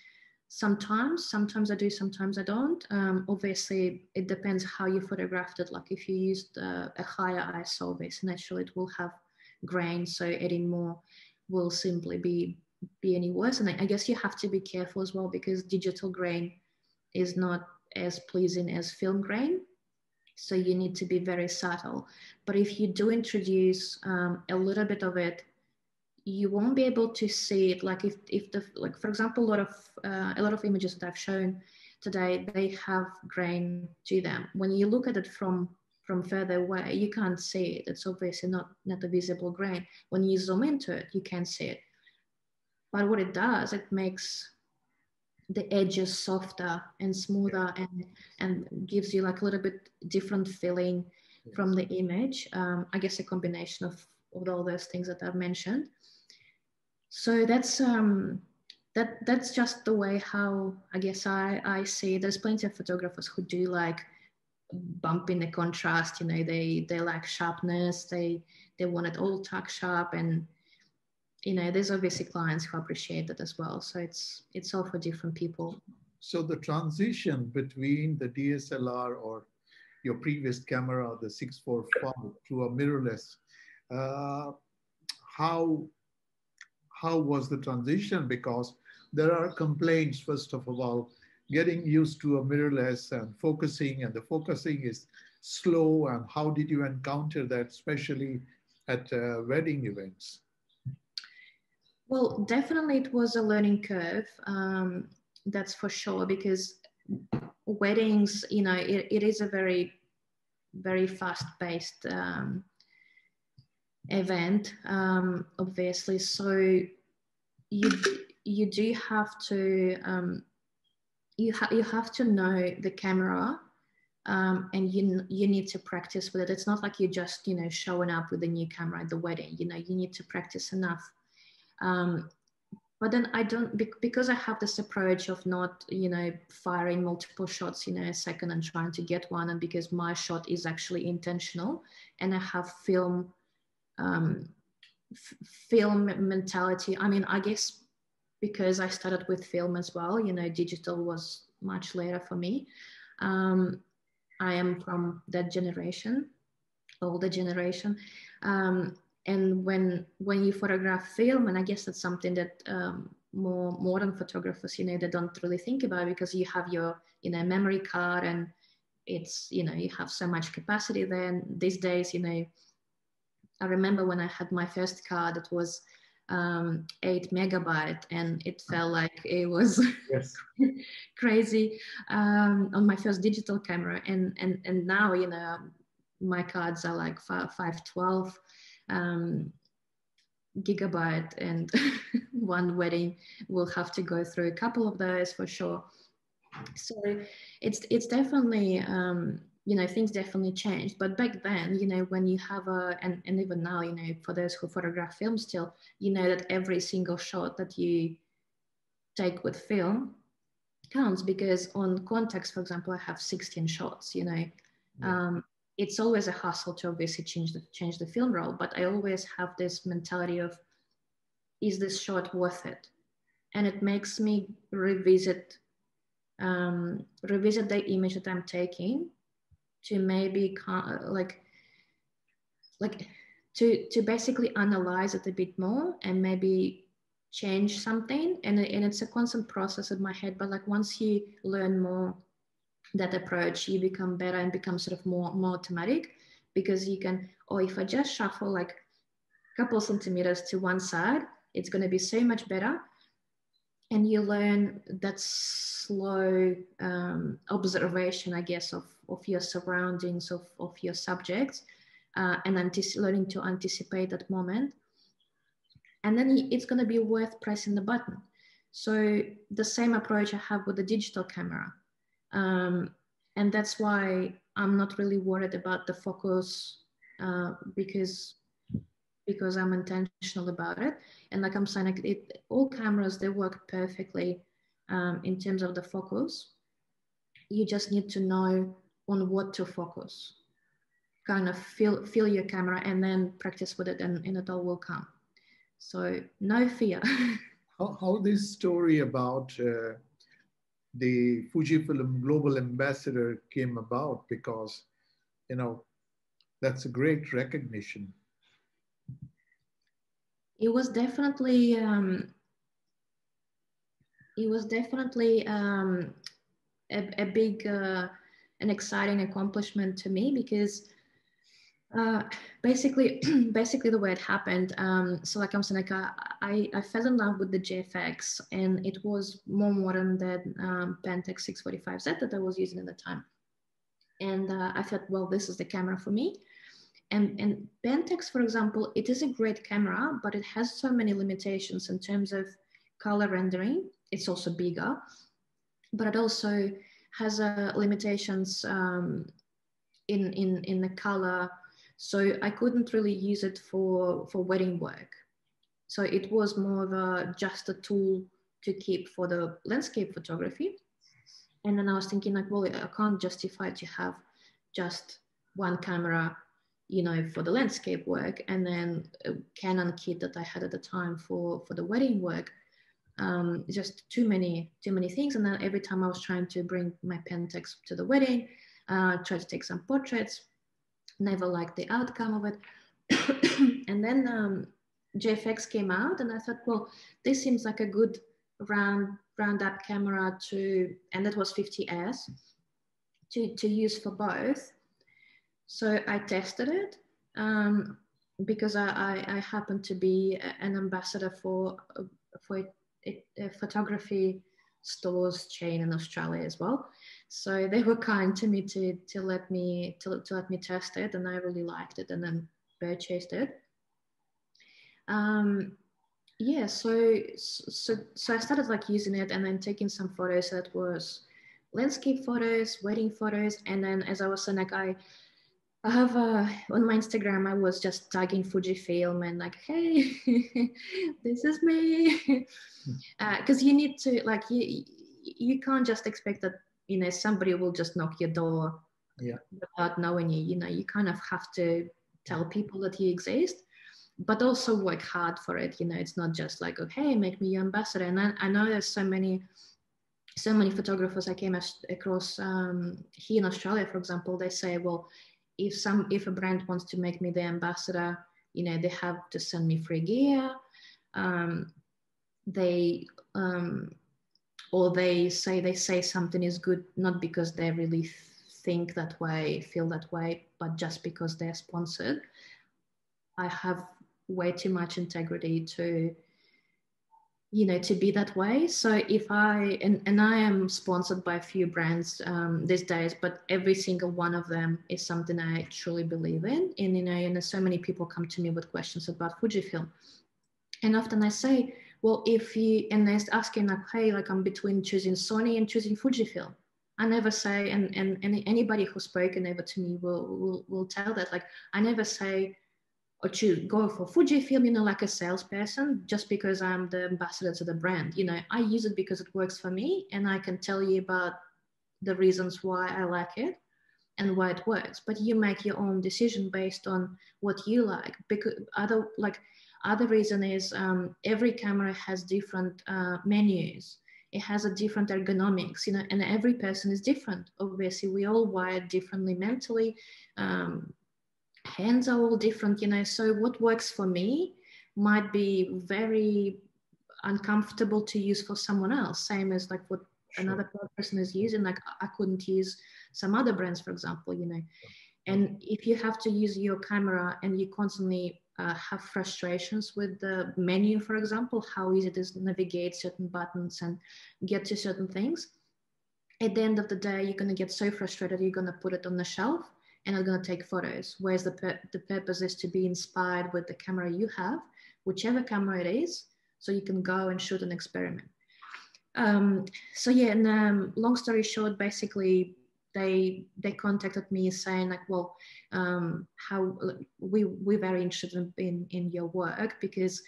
sometimes sometimes i do sometimes i don't. Um, obviously it depends how you photographed it. Like if you used uh, a higher iso base naturally it will have grain so adding more will simply be be any worse. And I, I guess you have to be careful as well because digital grain is not as pleasing as film grain so you need to be very subtle. But if you do introduce um, a little bit of it you won't be able to see it like if, if the like for example a lot of uh, a lot of images that i've shown today they have grain to them when you look at it from from further away you can't see it it's obviously not not a visible grain when you zoom into it you can see it but what it does it makes the edges softer and smoother and and gives you like a little bit different feeling yes. from the image. Um, I guess a combination of, of all those things that I've mentioned. So that's um, that that's just the way how I guess I I see. There's plenty of photographers who do like bumping the contrast. You know, they they like sharpness. They they want it all tuck sharp and you know there's obviously clients who appreciate that as well so it's it's all for different people so the transition between the dslr or your previous camera the 645 to a mirrorless uh, how how was the transition because there are complaints first of all getting used to a mirrorless and focusing and the focusing is slow and how did you encounter that especially at uh, wedding events well, definitely it was a learning curve. Um, that's for sure because weddings, you know, it, it is a very, very fast-paced um, event, um, obviously. So you you do have to um, you have you have to know the camera. Um, and you you need to practice with it. It's not like you're just you know showing up with a new camera at the wedding. You know you need to practice enough um, but then I don't because I have this approach of not you know firing multiple shots in a second and trying to get one, and because my shot is actually intentional, and I have film um, film mentality. I mean, I guess because I started with film as well, you know, digital was much later for me. Um, I am from that generation, older generation. Um, and when when you photograph film and i guess that's something that um, more modern photographers you know they don't really think about because you have your you know memory card and it's you know you have so much capacity then these days you know i remember when i had my first card that was um, eight megabyte and it felt like it was yes. crazy um, on my first digital camera and and and now you know my cards are like five, 512 um, gigabyte and one wedding will have to go through a couple of those for sure so it's it's definitely um, you know things definitely changed but back then you know when you have a and, and even now you know for those who photograph film still you know that every single shot that you take with film counts because on Contax for example i have 16 shots you know yeah. um, it's always a hassle to obviously change the change the film roll, but I always have this mentality of, is this shot worth it? And it makes me revisit um, revisit the image that I'm taking to maybe like like to to basically analyze it a bit more and maybe change something and, and it's a constant process in my head but like once you learn more that approach, you become better and become sort of more, more automatic because you can, or if I just shuffle like a couple centimeters to one side, it's going to be so much better. And you learn that slow um, observation, I guess, of, of your surroundings, of, of your subjects, uh, and antici- learning to anticipate that moment. And then it's going to be worth pressing the button. So the same approach I have with the digital camera. Um, and that's why I'm not really worried about the focus uh, because because I'm intentional about it. And like I'm saying, it, all cameras they work perfectly um, in terms of the focus. You just need to know on what to focus. Kind of feel feel your camera and then practice with it, and, and it all will come. So no fear. how, how this story about uh, the Fujifilm Global Ambassador came about because, you know, that's a great recognition. It was definitely, um, it was definitely um, a, a big, uh, an exciting accomplishment to me because uh, basically, basically the way it happened. Um, so like I'm saying, like I, I fell in love with the GFX, and it was more modern than um, Pentax 645Z that I was using at the time. And uh, I thought, well, this is the camera for me. And and Pentax, for example, it is a great camera, but it has so many limitations in terms of color rendering. It's also bigger, but it also has uh, limitations um, in in in the color. So i couldn't really use it for for wedding work. So it was more of a just a tool to keep for the landscape photography. And then i was thinking like well i can't justify to have just one camera you know for the landscape work and then a canon kit that i had at the time for for the wedding work um, just too many too many things. And then every time i was trying to bring my pentax to the wedding uh, try to take some portraits never liked the outcome of it. And then um, GFX came out and i thought well this seems like a good round round up camera to and that was 50s to, to use for both so i tested it um, because I, I, I happen to be an ambassador for for a photography stores chain in Australia as well. So they were kind to me to to let me to, to let me test it, and I really liked it, and then purchased it. Um, yeah, so so so I started like using it, and then taking some photos that was landscape photos, wedding photos, and then as I was saying, like I I have a, on my Instagram, I was just tagging Fujifilm and like, hey, this is me. Because uh, you need to, like, you, you can't just expect that, you know, somebody will just knock your door yeah. without knowing you. You know, you kind of have to tell people that you exist, but also work hard for it. You know, it's not just like, okay, make me your ambassador. And I, I know there's so many so many photographers I came across um, here in Australia, for example, they say, well, if some if a brand wants to make me the ambassador you know they have to send me free gear. Um, they um, or they say they say something is good not because they really think that way feel that way but just because they're sponsored. I have way too much integrity to you know to be that way. So if i and, and i am sponsored by a few brands um, these days but every single one of them is something i truly believe in. And you know and so many people come to me with questions about fujifilm. And often i say well if you and they're asking like hey like i'm between choosing sony and choosing fujifilm. I never say, and, and, and anybody who's spoken ever to me will, will, will tell that, like, I never say, or to go for Fujifilm, you know, like a salesperson, just because I'm the ambassador to the brand. You know, I use it because it works for me and I can tell you about the reasons why I like it and why it works. But you make your own decision based on what you like. Because other like other reason is um, every camera has different uh, menus. It has a different ergonomics, you know, and every person is different. Obviously, we all wired differently mentally. Um, hands are all different, you know. So what works for me might be very uncomfortable to use for someone else. Same as like what sure. another person is using. Like I couldn't use some other brands, for example, you know. And if you have to use your camera and you constantly uh, have frustrations with the menu, for example, how easy it is to navigate certain buttons and get to certain things, at the end of the day, you're going to get so frustrated, you're going to put it on the shelf and are going to take photos. Whereas the, the purpose is to be inspired with the camera you have, whichever camera it is, so you can go and shoot an experiment. Um, so yeah, and um, long story short, basically they they contacted me saying like, well, um, how we we're very interested in, in your work because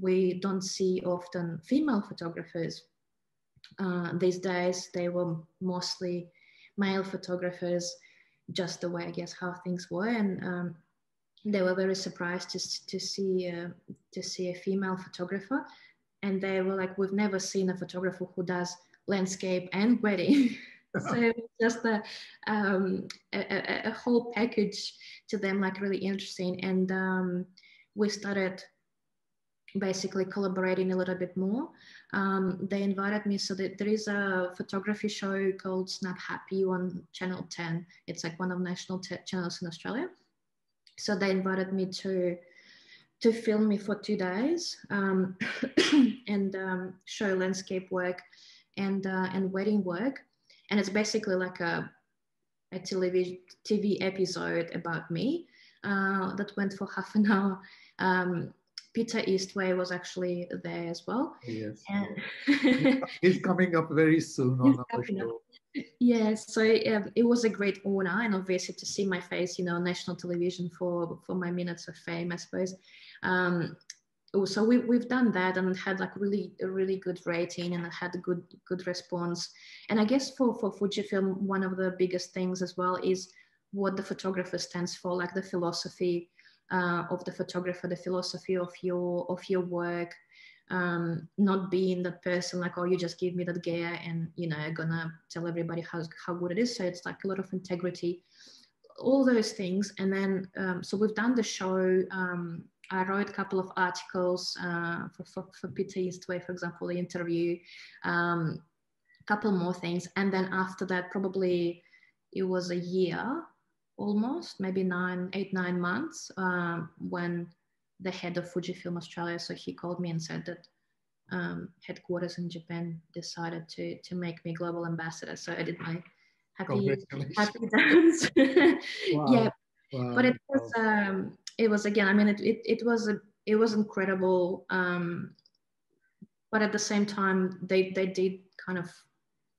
we don't see often female photographers uh, these days. They were mostly male photographers just the way I guess how things were, and um, they were very surprised to to see uh, to see a female photographer, and they were like, "We've never seen a photographer who does landscape and wedding." so just a, um, a, a, whole package to them, like really interesting, and um, we started basically collaborating a little bit more. Um, they invited me, so that there is a photography show called Snap Happy on Channel 10. It's like one of national channels in Australia. So they invited me to to film me for two days um, and um, show landscape work and uh, and wedding work. And it's basically like a a television TV episode about me uh, that went for half an hour. Um, Peter Eastway was actually there as well. Yes. And he's coming up very soon on our show. Yes, so um, it was a great honor, and obviously to see my face, you know, national television for for my minutes of fame, I suppose. Um, oh, so we we've done that and had like really a really good rating and had a good good response. And I guess for for Fujifilm, one of the biggest things as well is what the photographer stands for, like the philosophy uh, of the photographer, the philosophy of your of your work, um, not being that person like, oh, you just give me that gear and you know, gonna tell everybody how how good it is. So it's like a lot of integrity, all those things. And then um, so we've done the show. Um, I wrote a couple of articles uh, for, for, for Peter Eastway, for example, the interview, um, a couple more things. And then after that, probably it was a year almost, maybe nine, eight, nine months um, when the head of Fujifilm Australia, so he called me and said that um, headquarters in Japan decided to to make me global ambassador. So I did my happy happy dance. wow. Yeah, wow. but it was um, it was again. I mean, it it, it was a it was incredible. Um, but at the same time, they they did kind of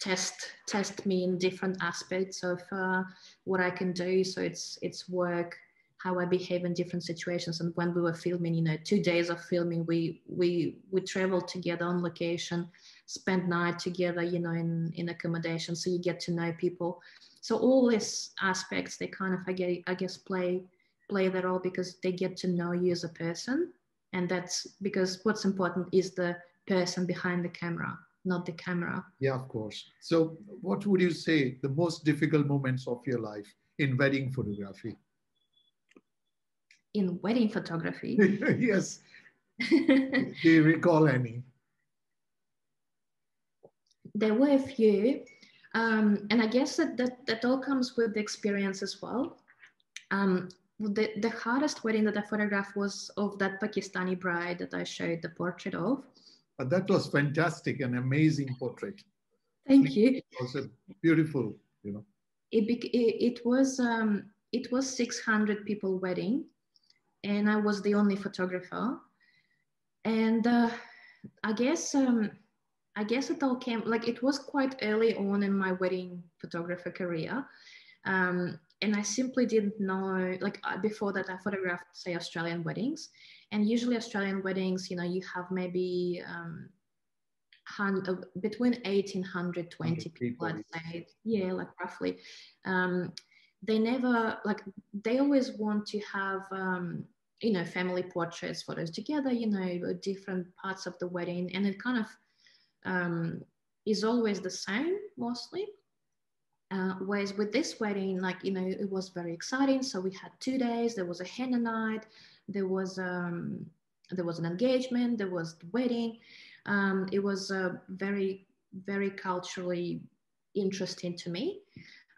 test test me in different aspects of uh, what I can do. So it's it's work, how I behave in different situations. And when we were filming, you know, two days of filming, we we we traveled together on location, spent night together, you know, in in accommodation. So you get to know people. So all these aspects, they kind of I guess, I guess play play their role because they get to know you as a person, and that's because what's important is the person behind the camera not the camera. Yeah, of course. So, what would you say the most difficult moments of your life in wedding photography? In wedding photography? yes. Do you recall any? There were a few. Um, and I guess that, that that all comes with the experience as well. Um, the, the hardest wedding that I photographed was of that Pakistani bride that I showed the portrait of. But that was fantastic, an amazing portrait. Thank you. It was a beautiful, you know. It, it, it was um, it was 600 people wedding, and I was the only photographer. And uh, I guess um, I guess it all came like it was quite early on in my wedding photographer career. Um, and I simply didn't know, like uh, before that, I photographed, say, Australian weddings. And usually, Australian weddings, you know, you have maybe um, uh, between 1800 20 people, I'd say. Yeah, like roughly. Um, they never, like, they always want to have, um, you know, family portraits, photos together, you know, different parts of the wedding. And it kind of um, is always the same mostly. Uh, whereas with this wedding, like, you know, it was very exciting. So we had two days, there was a henna night, there was, um, there was an engagement, there was the wedding. Um, it was uh, very, very culturally interesting to me.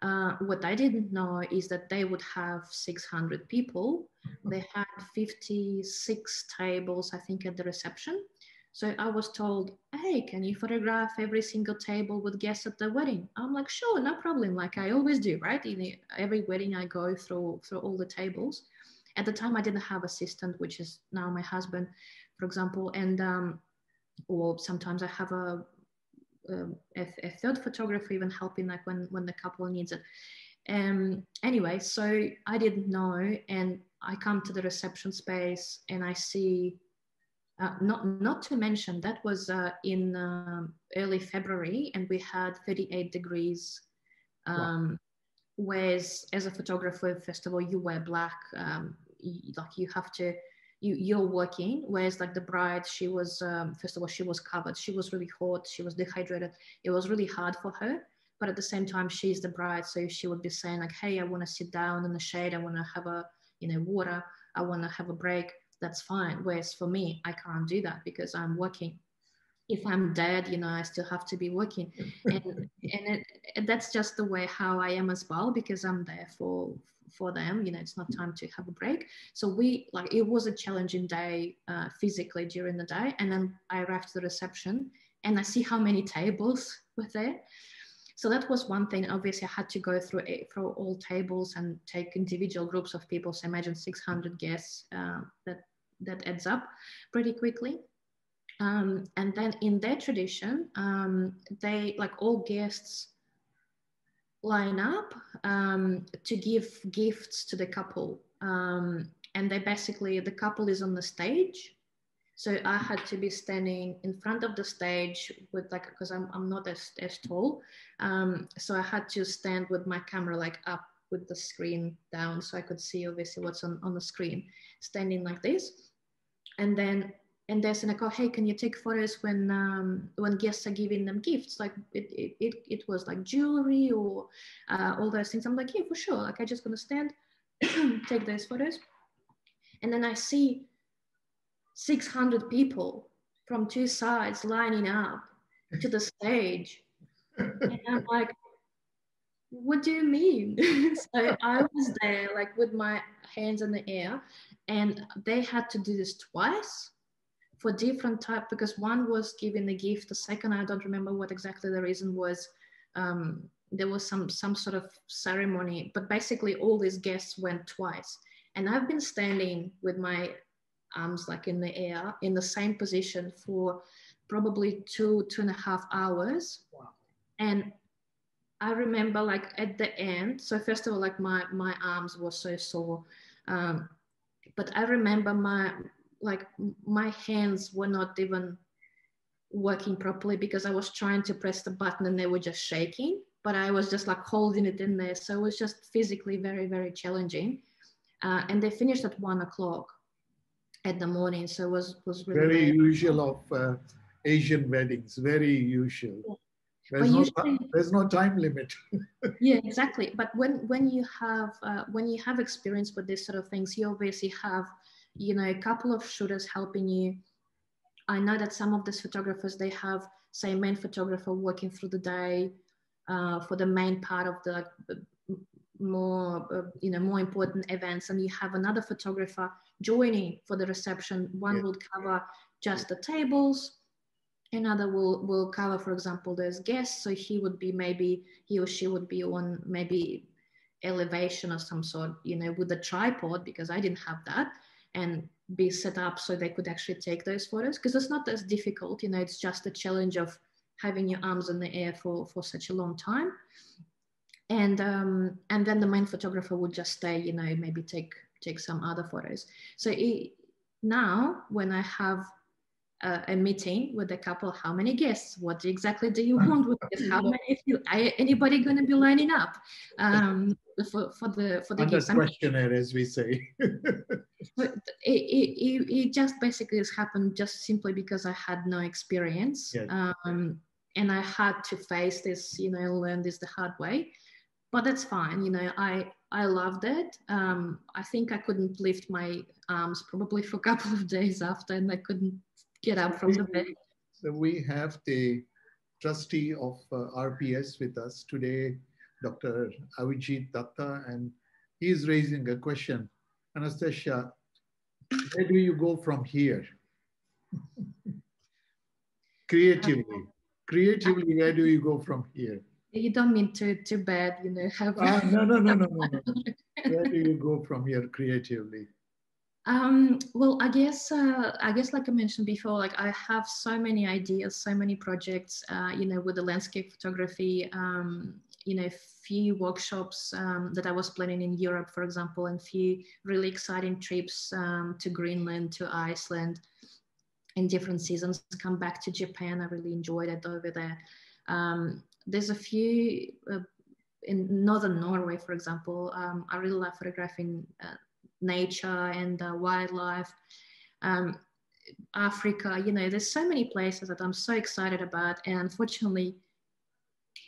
Uh, what I didn't know is that they would have 600 people. They had 56 tables, I think, at the reception. So I was told, hey, can you photograph every single table with guests at the wedding? I'm like, sure, no problem. Like I always do, right? In every wedding, I go through through all the tables. At the time, I didn't have assistant, which is now my husband, for example, and um, or sometimes I have a, um, a, a third photographer even helping, like when when the couple needs it. Um, anyway, so I didn't know, and I come to the reception space and I see uh, not, not to mention that was uh, in uh, early February and we had 38 degrees. Um, wow. Whereas as a photographer, first of all, you wear black, um, you, like you have to, you, you're working. Whereas like the bride, she was, um, first of all, she was covered. She was really hot. She was dehydrated. It was really hard for her. But at the same time, she's the bride. So she would be saying like, hey, I want to sit down in the shade. I want to have a, you know, water. I want to have a break that's fine. Whereas for me, I can't do that because I'm working. If I'm dead, you know, I still have to be working, and and it, that's just the way how I am as well because I'm there for for them. You know, it's not time to have a break. So we like it was a challenging day uh, physically during the day, and then I arrived to the reception and I see how many tables were there. So that was one thing. Obviously, I had to go through through all tables and take individual groups of people. So imagine 600 guests. Uh, that that adds up pretty quickly. Um, and then in their tradition, um, they like all guests line up um, to give gifts to the couple. Um, and they basically, the couple is on the stage. So I had to be standing in front of the stage with like, because I'm, I'm not as, as tall. Um, so I had to stand with my camera like up with the screen down so I could see obviously what's on, on the screen, standing like this. And then and there's an echo hey can you take photos when um, when guests are giving them gifts? Like it it, it, it was like jewelry or uh, all those things. I'm like yeah for sure. Like i just gonna stand take those photos. And then i see 600 people from two sides lining up to the stage. And i'm like what do you mean? So i was there like with my hands in the air and they had to do this twice for different type because one was giving the gift the second i don't remember what exactly the reason was um, there was some some sort of ceremony but basically all these guests went twice and i've been standing with my arms like in the air in the same position for probably two two and a half hours wow. and i remember like at the end so first of all like my my arms were so sore um, but i remember my like my hands were not even working properly because I was trying to press the button and they were just shaking, but I was just like holding it in there. So it was just physically very, very challenging. Uh, and they finished at one o'clock at the morning. So it was, was really very usual of uh, Asian weddings, very usual. Yeah. There's no, usually, there's no time limit. yeah, exactly. But when when you have uh, when you have experience with these sort of things, you obviously have you know a couple of shooters helping you i know that some of these photographers they have say main photographer working through the day uh, for the main part of the more uh, you know more important events and you have another photographer joining for the reception one yeah. will cover just the tables another will will cover for example there's guests. So he would be maybe he or she would be on maybe elevation of some sort you know with a tripod because i didn't have that and be set up so they could actually take those photos. Because it's not as difficult you know it's just a challenge of having your arms in the air for for such a long time. And um, and then the main photographer would just stay you know maybe take take some other photos. So it, now when i have a, a, meeting with a couple how many guests? What exactly do you want with this? How many you anybody going to be lining up um, for, for the for the Under questionnaire as we say. It, it, it just basically has happened just simply because i had no experience um, and i had to face this you know learn this the hard way. But that's fine you know i i loved it. Um, i think i couldn't lift my arms probably for a couple of days after and i couldn't get up from the bed. So we have the trustee of uh, RPS with us today, Dr. Avijit Datta, and he is raising a question. Anastasia, where do you go from here? Creatively. Creatively, where do you go from here? You don't mean to too bad, you know. Have ah, no, no, no, no, no, no. where do you go from here creatively? Um, well, I guess uh, I guess like I mentioned before, like I have so many ideas, so many projects. Uh, you know, with the landscape photography, um, you know, few workshops um, that I was planning in Europe, for example, and few really exciting trips um, to Greenland, to Iceland, in different seasons. Come back to Japan, I really enjoyed it over there. Um, there's a few. Uh, in northern Norway, for example, um, I really love photographing uh, nature and uh, wildlife. Um, Africa, you know, there's so many places that I'm so excited about. And unfortunately,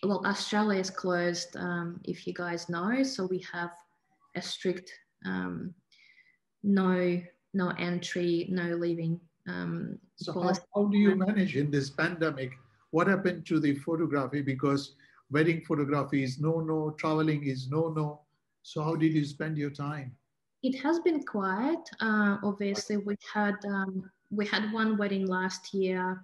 well, Australia is closed, um, if you guys know. So we have a strict um, no no entry, no leaving. Um, so how, how do you manage in this pandemic? What happened to the photography? Because wedding photography is no no, traveling is no no. So how did you spend your time? It has been quiet. Uh, obviously, we had um, we had one wedding last year,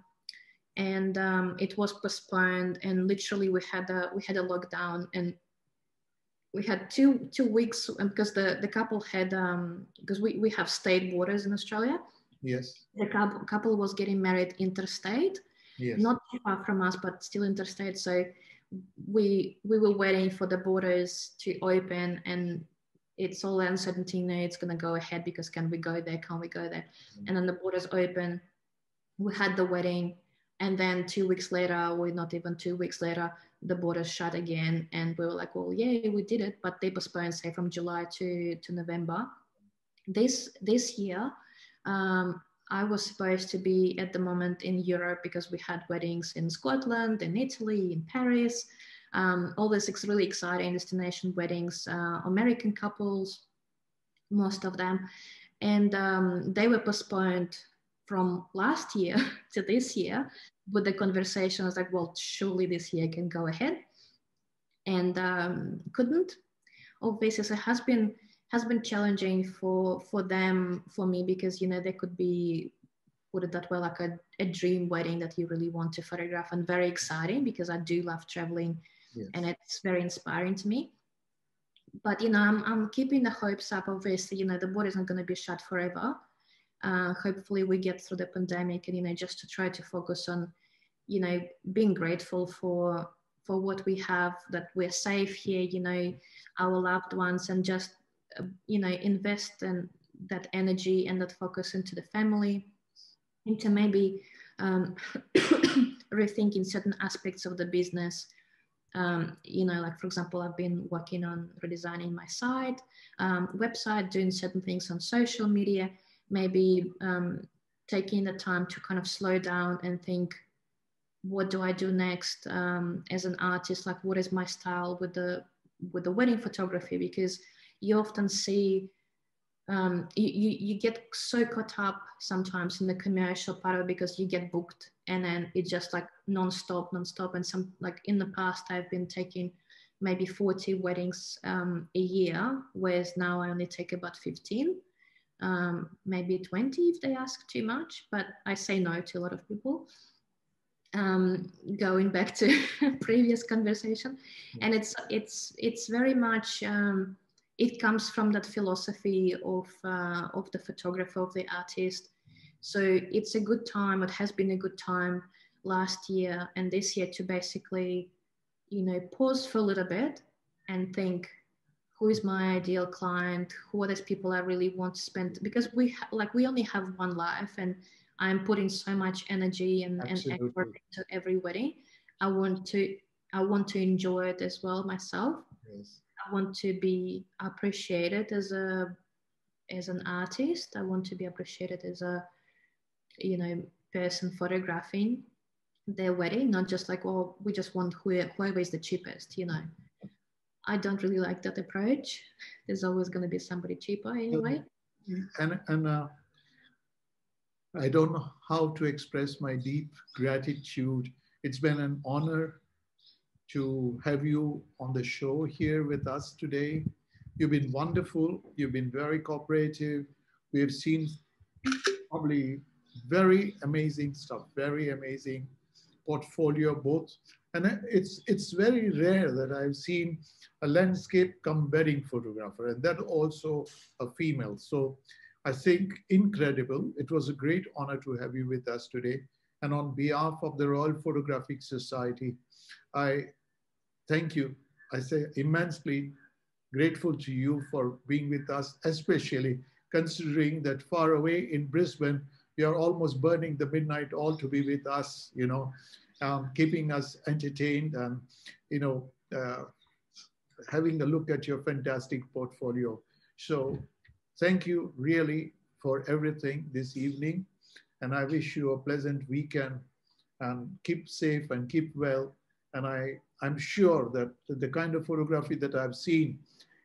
and um, it was postponed. And literally, we had a we had a lockdown, and we had two two weeks because the the couple had um, because we we have state borders in Australia. Yes. The couple couple was getting married interstate. Yes. Not too far from us, but still interstate. So we we were waiting for the borders to open and it's all uncertainty now it's going to go ahead because can we go there can we go there? Mm-hmm. and then the borders open. We had the wedding and then two weeks later or not even two weeks later the borders shut again and we were like well yeah we did it but they postponed say from july to to november. This this year um, I was supposed to be at the moment in Europe because we had weddings in Scotland, in Italy, in Paris, um, all these really exciting destination weddings, uh, American couples, most of them. And um, they were postponed from last year to this year with the conversation. I was like, well, surely this year can go ahead. And um, couldn't. Obviously, it has been has been challenging for for them for me because you know there could be put it that way like a, a dream wedding that you really want to photograph and very exciting because i do love traveling yes. and it's very inspiring to me. But you know I'm, I'm keeping the hopes up obviously you know the border isn't going to be shut forever. Uh, hopefully we get through the pandemic and you know just to try to focus on you know being grateful for for what we have that we're safe here you know our loved ones and just you know invest in that energy and that focus into the family. Into maybe um, rethinking certain aspects of the business um, you know like for example i've been working on redesigning my site um, website doing certain things on social media maybe um, taking the time to kind of slow down and think what do i do next um, as an artist? Like what is my style with the with the wedding photography? Because you often see um, you, you, you get so caught up sometimes in the commercial part of it because you get booked and then it's just like non-stop non-stop. And some like in the past i've been taking maybe 40 weddings um, a year whereas now i only take about 15 um, maybe 20 if they ask too much but i say no to a lot of people um, going back to previous conversation. And it's it's it's very much um, it comes from that philosophy of, uh, of the photographer, of the artist. So it's a good time, it has been a good time last year and this year to basically, you know, pause for a little bit and think, who is my ideal client? Who are those people I really want to spend? Because we ha- like we only have one life, and I'm putting so much energy and, and effort into every wedding. I want to I want to enjoy it as well myself. Yes. I want to be appreciated as a as an artist. I want to be appreciated as a you know person photographing their wedding, not just like, oh, we just want whoever is the cheapest, you know. I don't really like that approach. There's always going to be somebody cheaper anyway. And, and uh, I don't know how to express my deep gratitude. It's been an honor to have you on the show here with us today. You've been wonderful. You've been very cooperative. We have seen probably very amazing stuff, very amazing portfolio both. And it's, it's very rare that I've seen a landscape come wedding photographer and that also a female. So I think incredible. It was a great honor to have you with us today. And on behalf of the Royal Photographic Society, I thank you. I say immensely grateful to you for being with us, especially considering that far away in Brisbane, you are almost burning the midnight oil to be with us, you know, um, keeping us entertained and, you know, uh, having a look at your fantastic portfolio. So thank you really for everything this evening. And I wish you a pleasant weekend and keep safe and keep well. And I I'm sure that the kind of photography that I've seen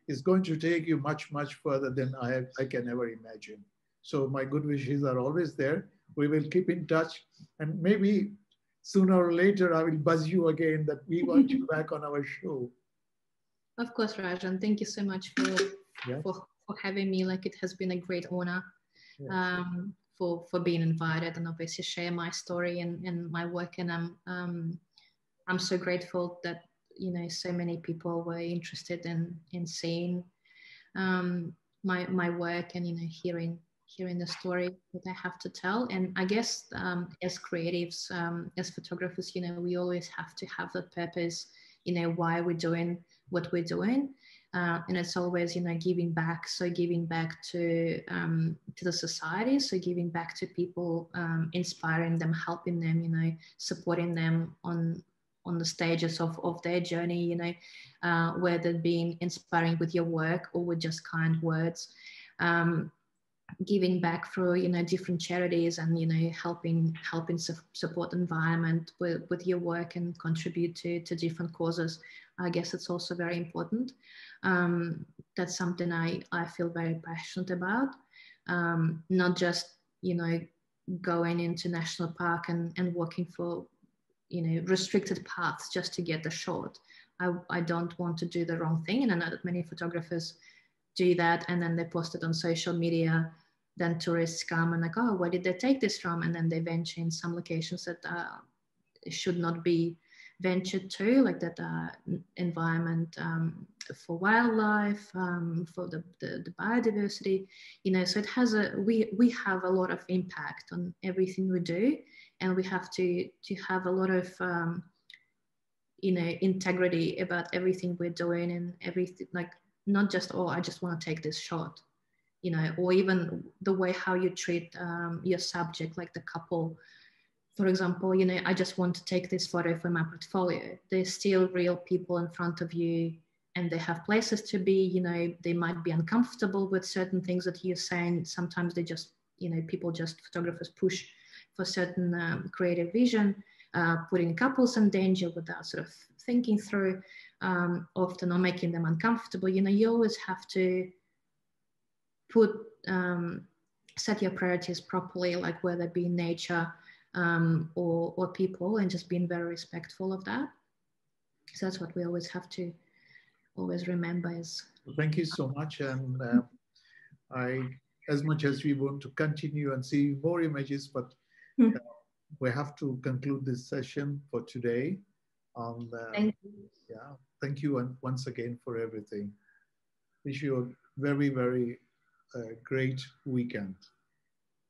is going to take you much, much further than I, I can ever imagine. So my good wishes are always there. We will keep in touch and maybe sooner or later I will buzz you again that we want you back on our show. Of course, Rajan. Thank you so much for, yeah. for, for having me. Like it has been a great honor yeah. um, for, for being invited and obviously share my story and, and my work. And I'm um, I'm so grateful that you know so many people were interested in in seeing um, my my work and you know hearing hearing the story that I have to tell. And I guess um, as creatives, um, as photographers, you know, we always have to have that purpose you know, why we're doing what we're doing. Uh, and it's always, you know, giving back. So giving back to um, to the society. So giving back to people, um, inspiring them, helping them, you know, supporting them on on the stages of, of their journey, you know, uh, whether being inspiring with your work or with just kind words. Um, giving back through you know different charities and you know helping helping su- support environment with, with your work and contribute to to different causes i guess it's also very important. Um, that's something i i feel very passionate about. Um, not just you know going into national park and and working for you know restricted paths just to get the shot. I i don't want to do the wrong thing and i know that many photographers do that and then they post it on social media then tourists come and like oh where did they take this from? And then they venture in some locations that uh, should not be ventured to like that uh, environment um, for wildlife um, for the, the, the, biodiversity you know so it has a we we have a lot of impact on everything we do and we have to to have a lot of um, you know integrity about everything we're doing and everything like not just oh i just want to take this shot you know or even the way how you treat um, your subject like the couple for example you know i just want to take this photo for my portfolio there's still real people in front of you and they have places to be you know they might be uncomfortable with certain things that you're saying sometimes they just you know people just photographers push for certain um, creative vision uh, putting couples in danger without sort of thinking through um, often or making them uncomfortable. You know, you always have to put um, set your priorities properly, like whether it be nature um, or or people, and just being very respectful of that. So that's what we always have to always remember. Is thank you so much, and uh, I, as much as we want to continue and see more images, but. Hmm. Uh, we have to conclude this session for today. Um, uh, Thank you. Yeah, thank you once again for everything. Wish you a very, very uh, great weekend.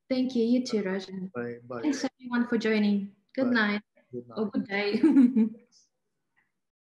Thank you. You too, Rajan. Bye. Bye. Thanks everyone for joining. Good Bye. night. Good night. Or good day.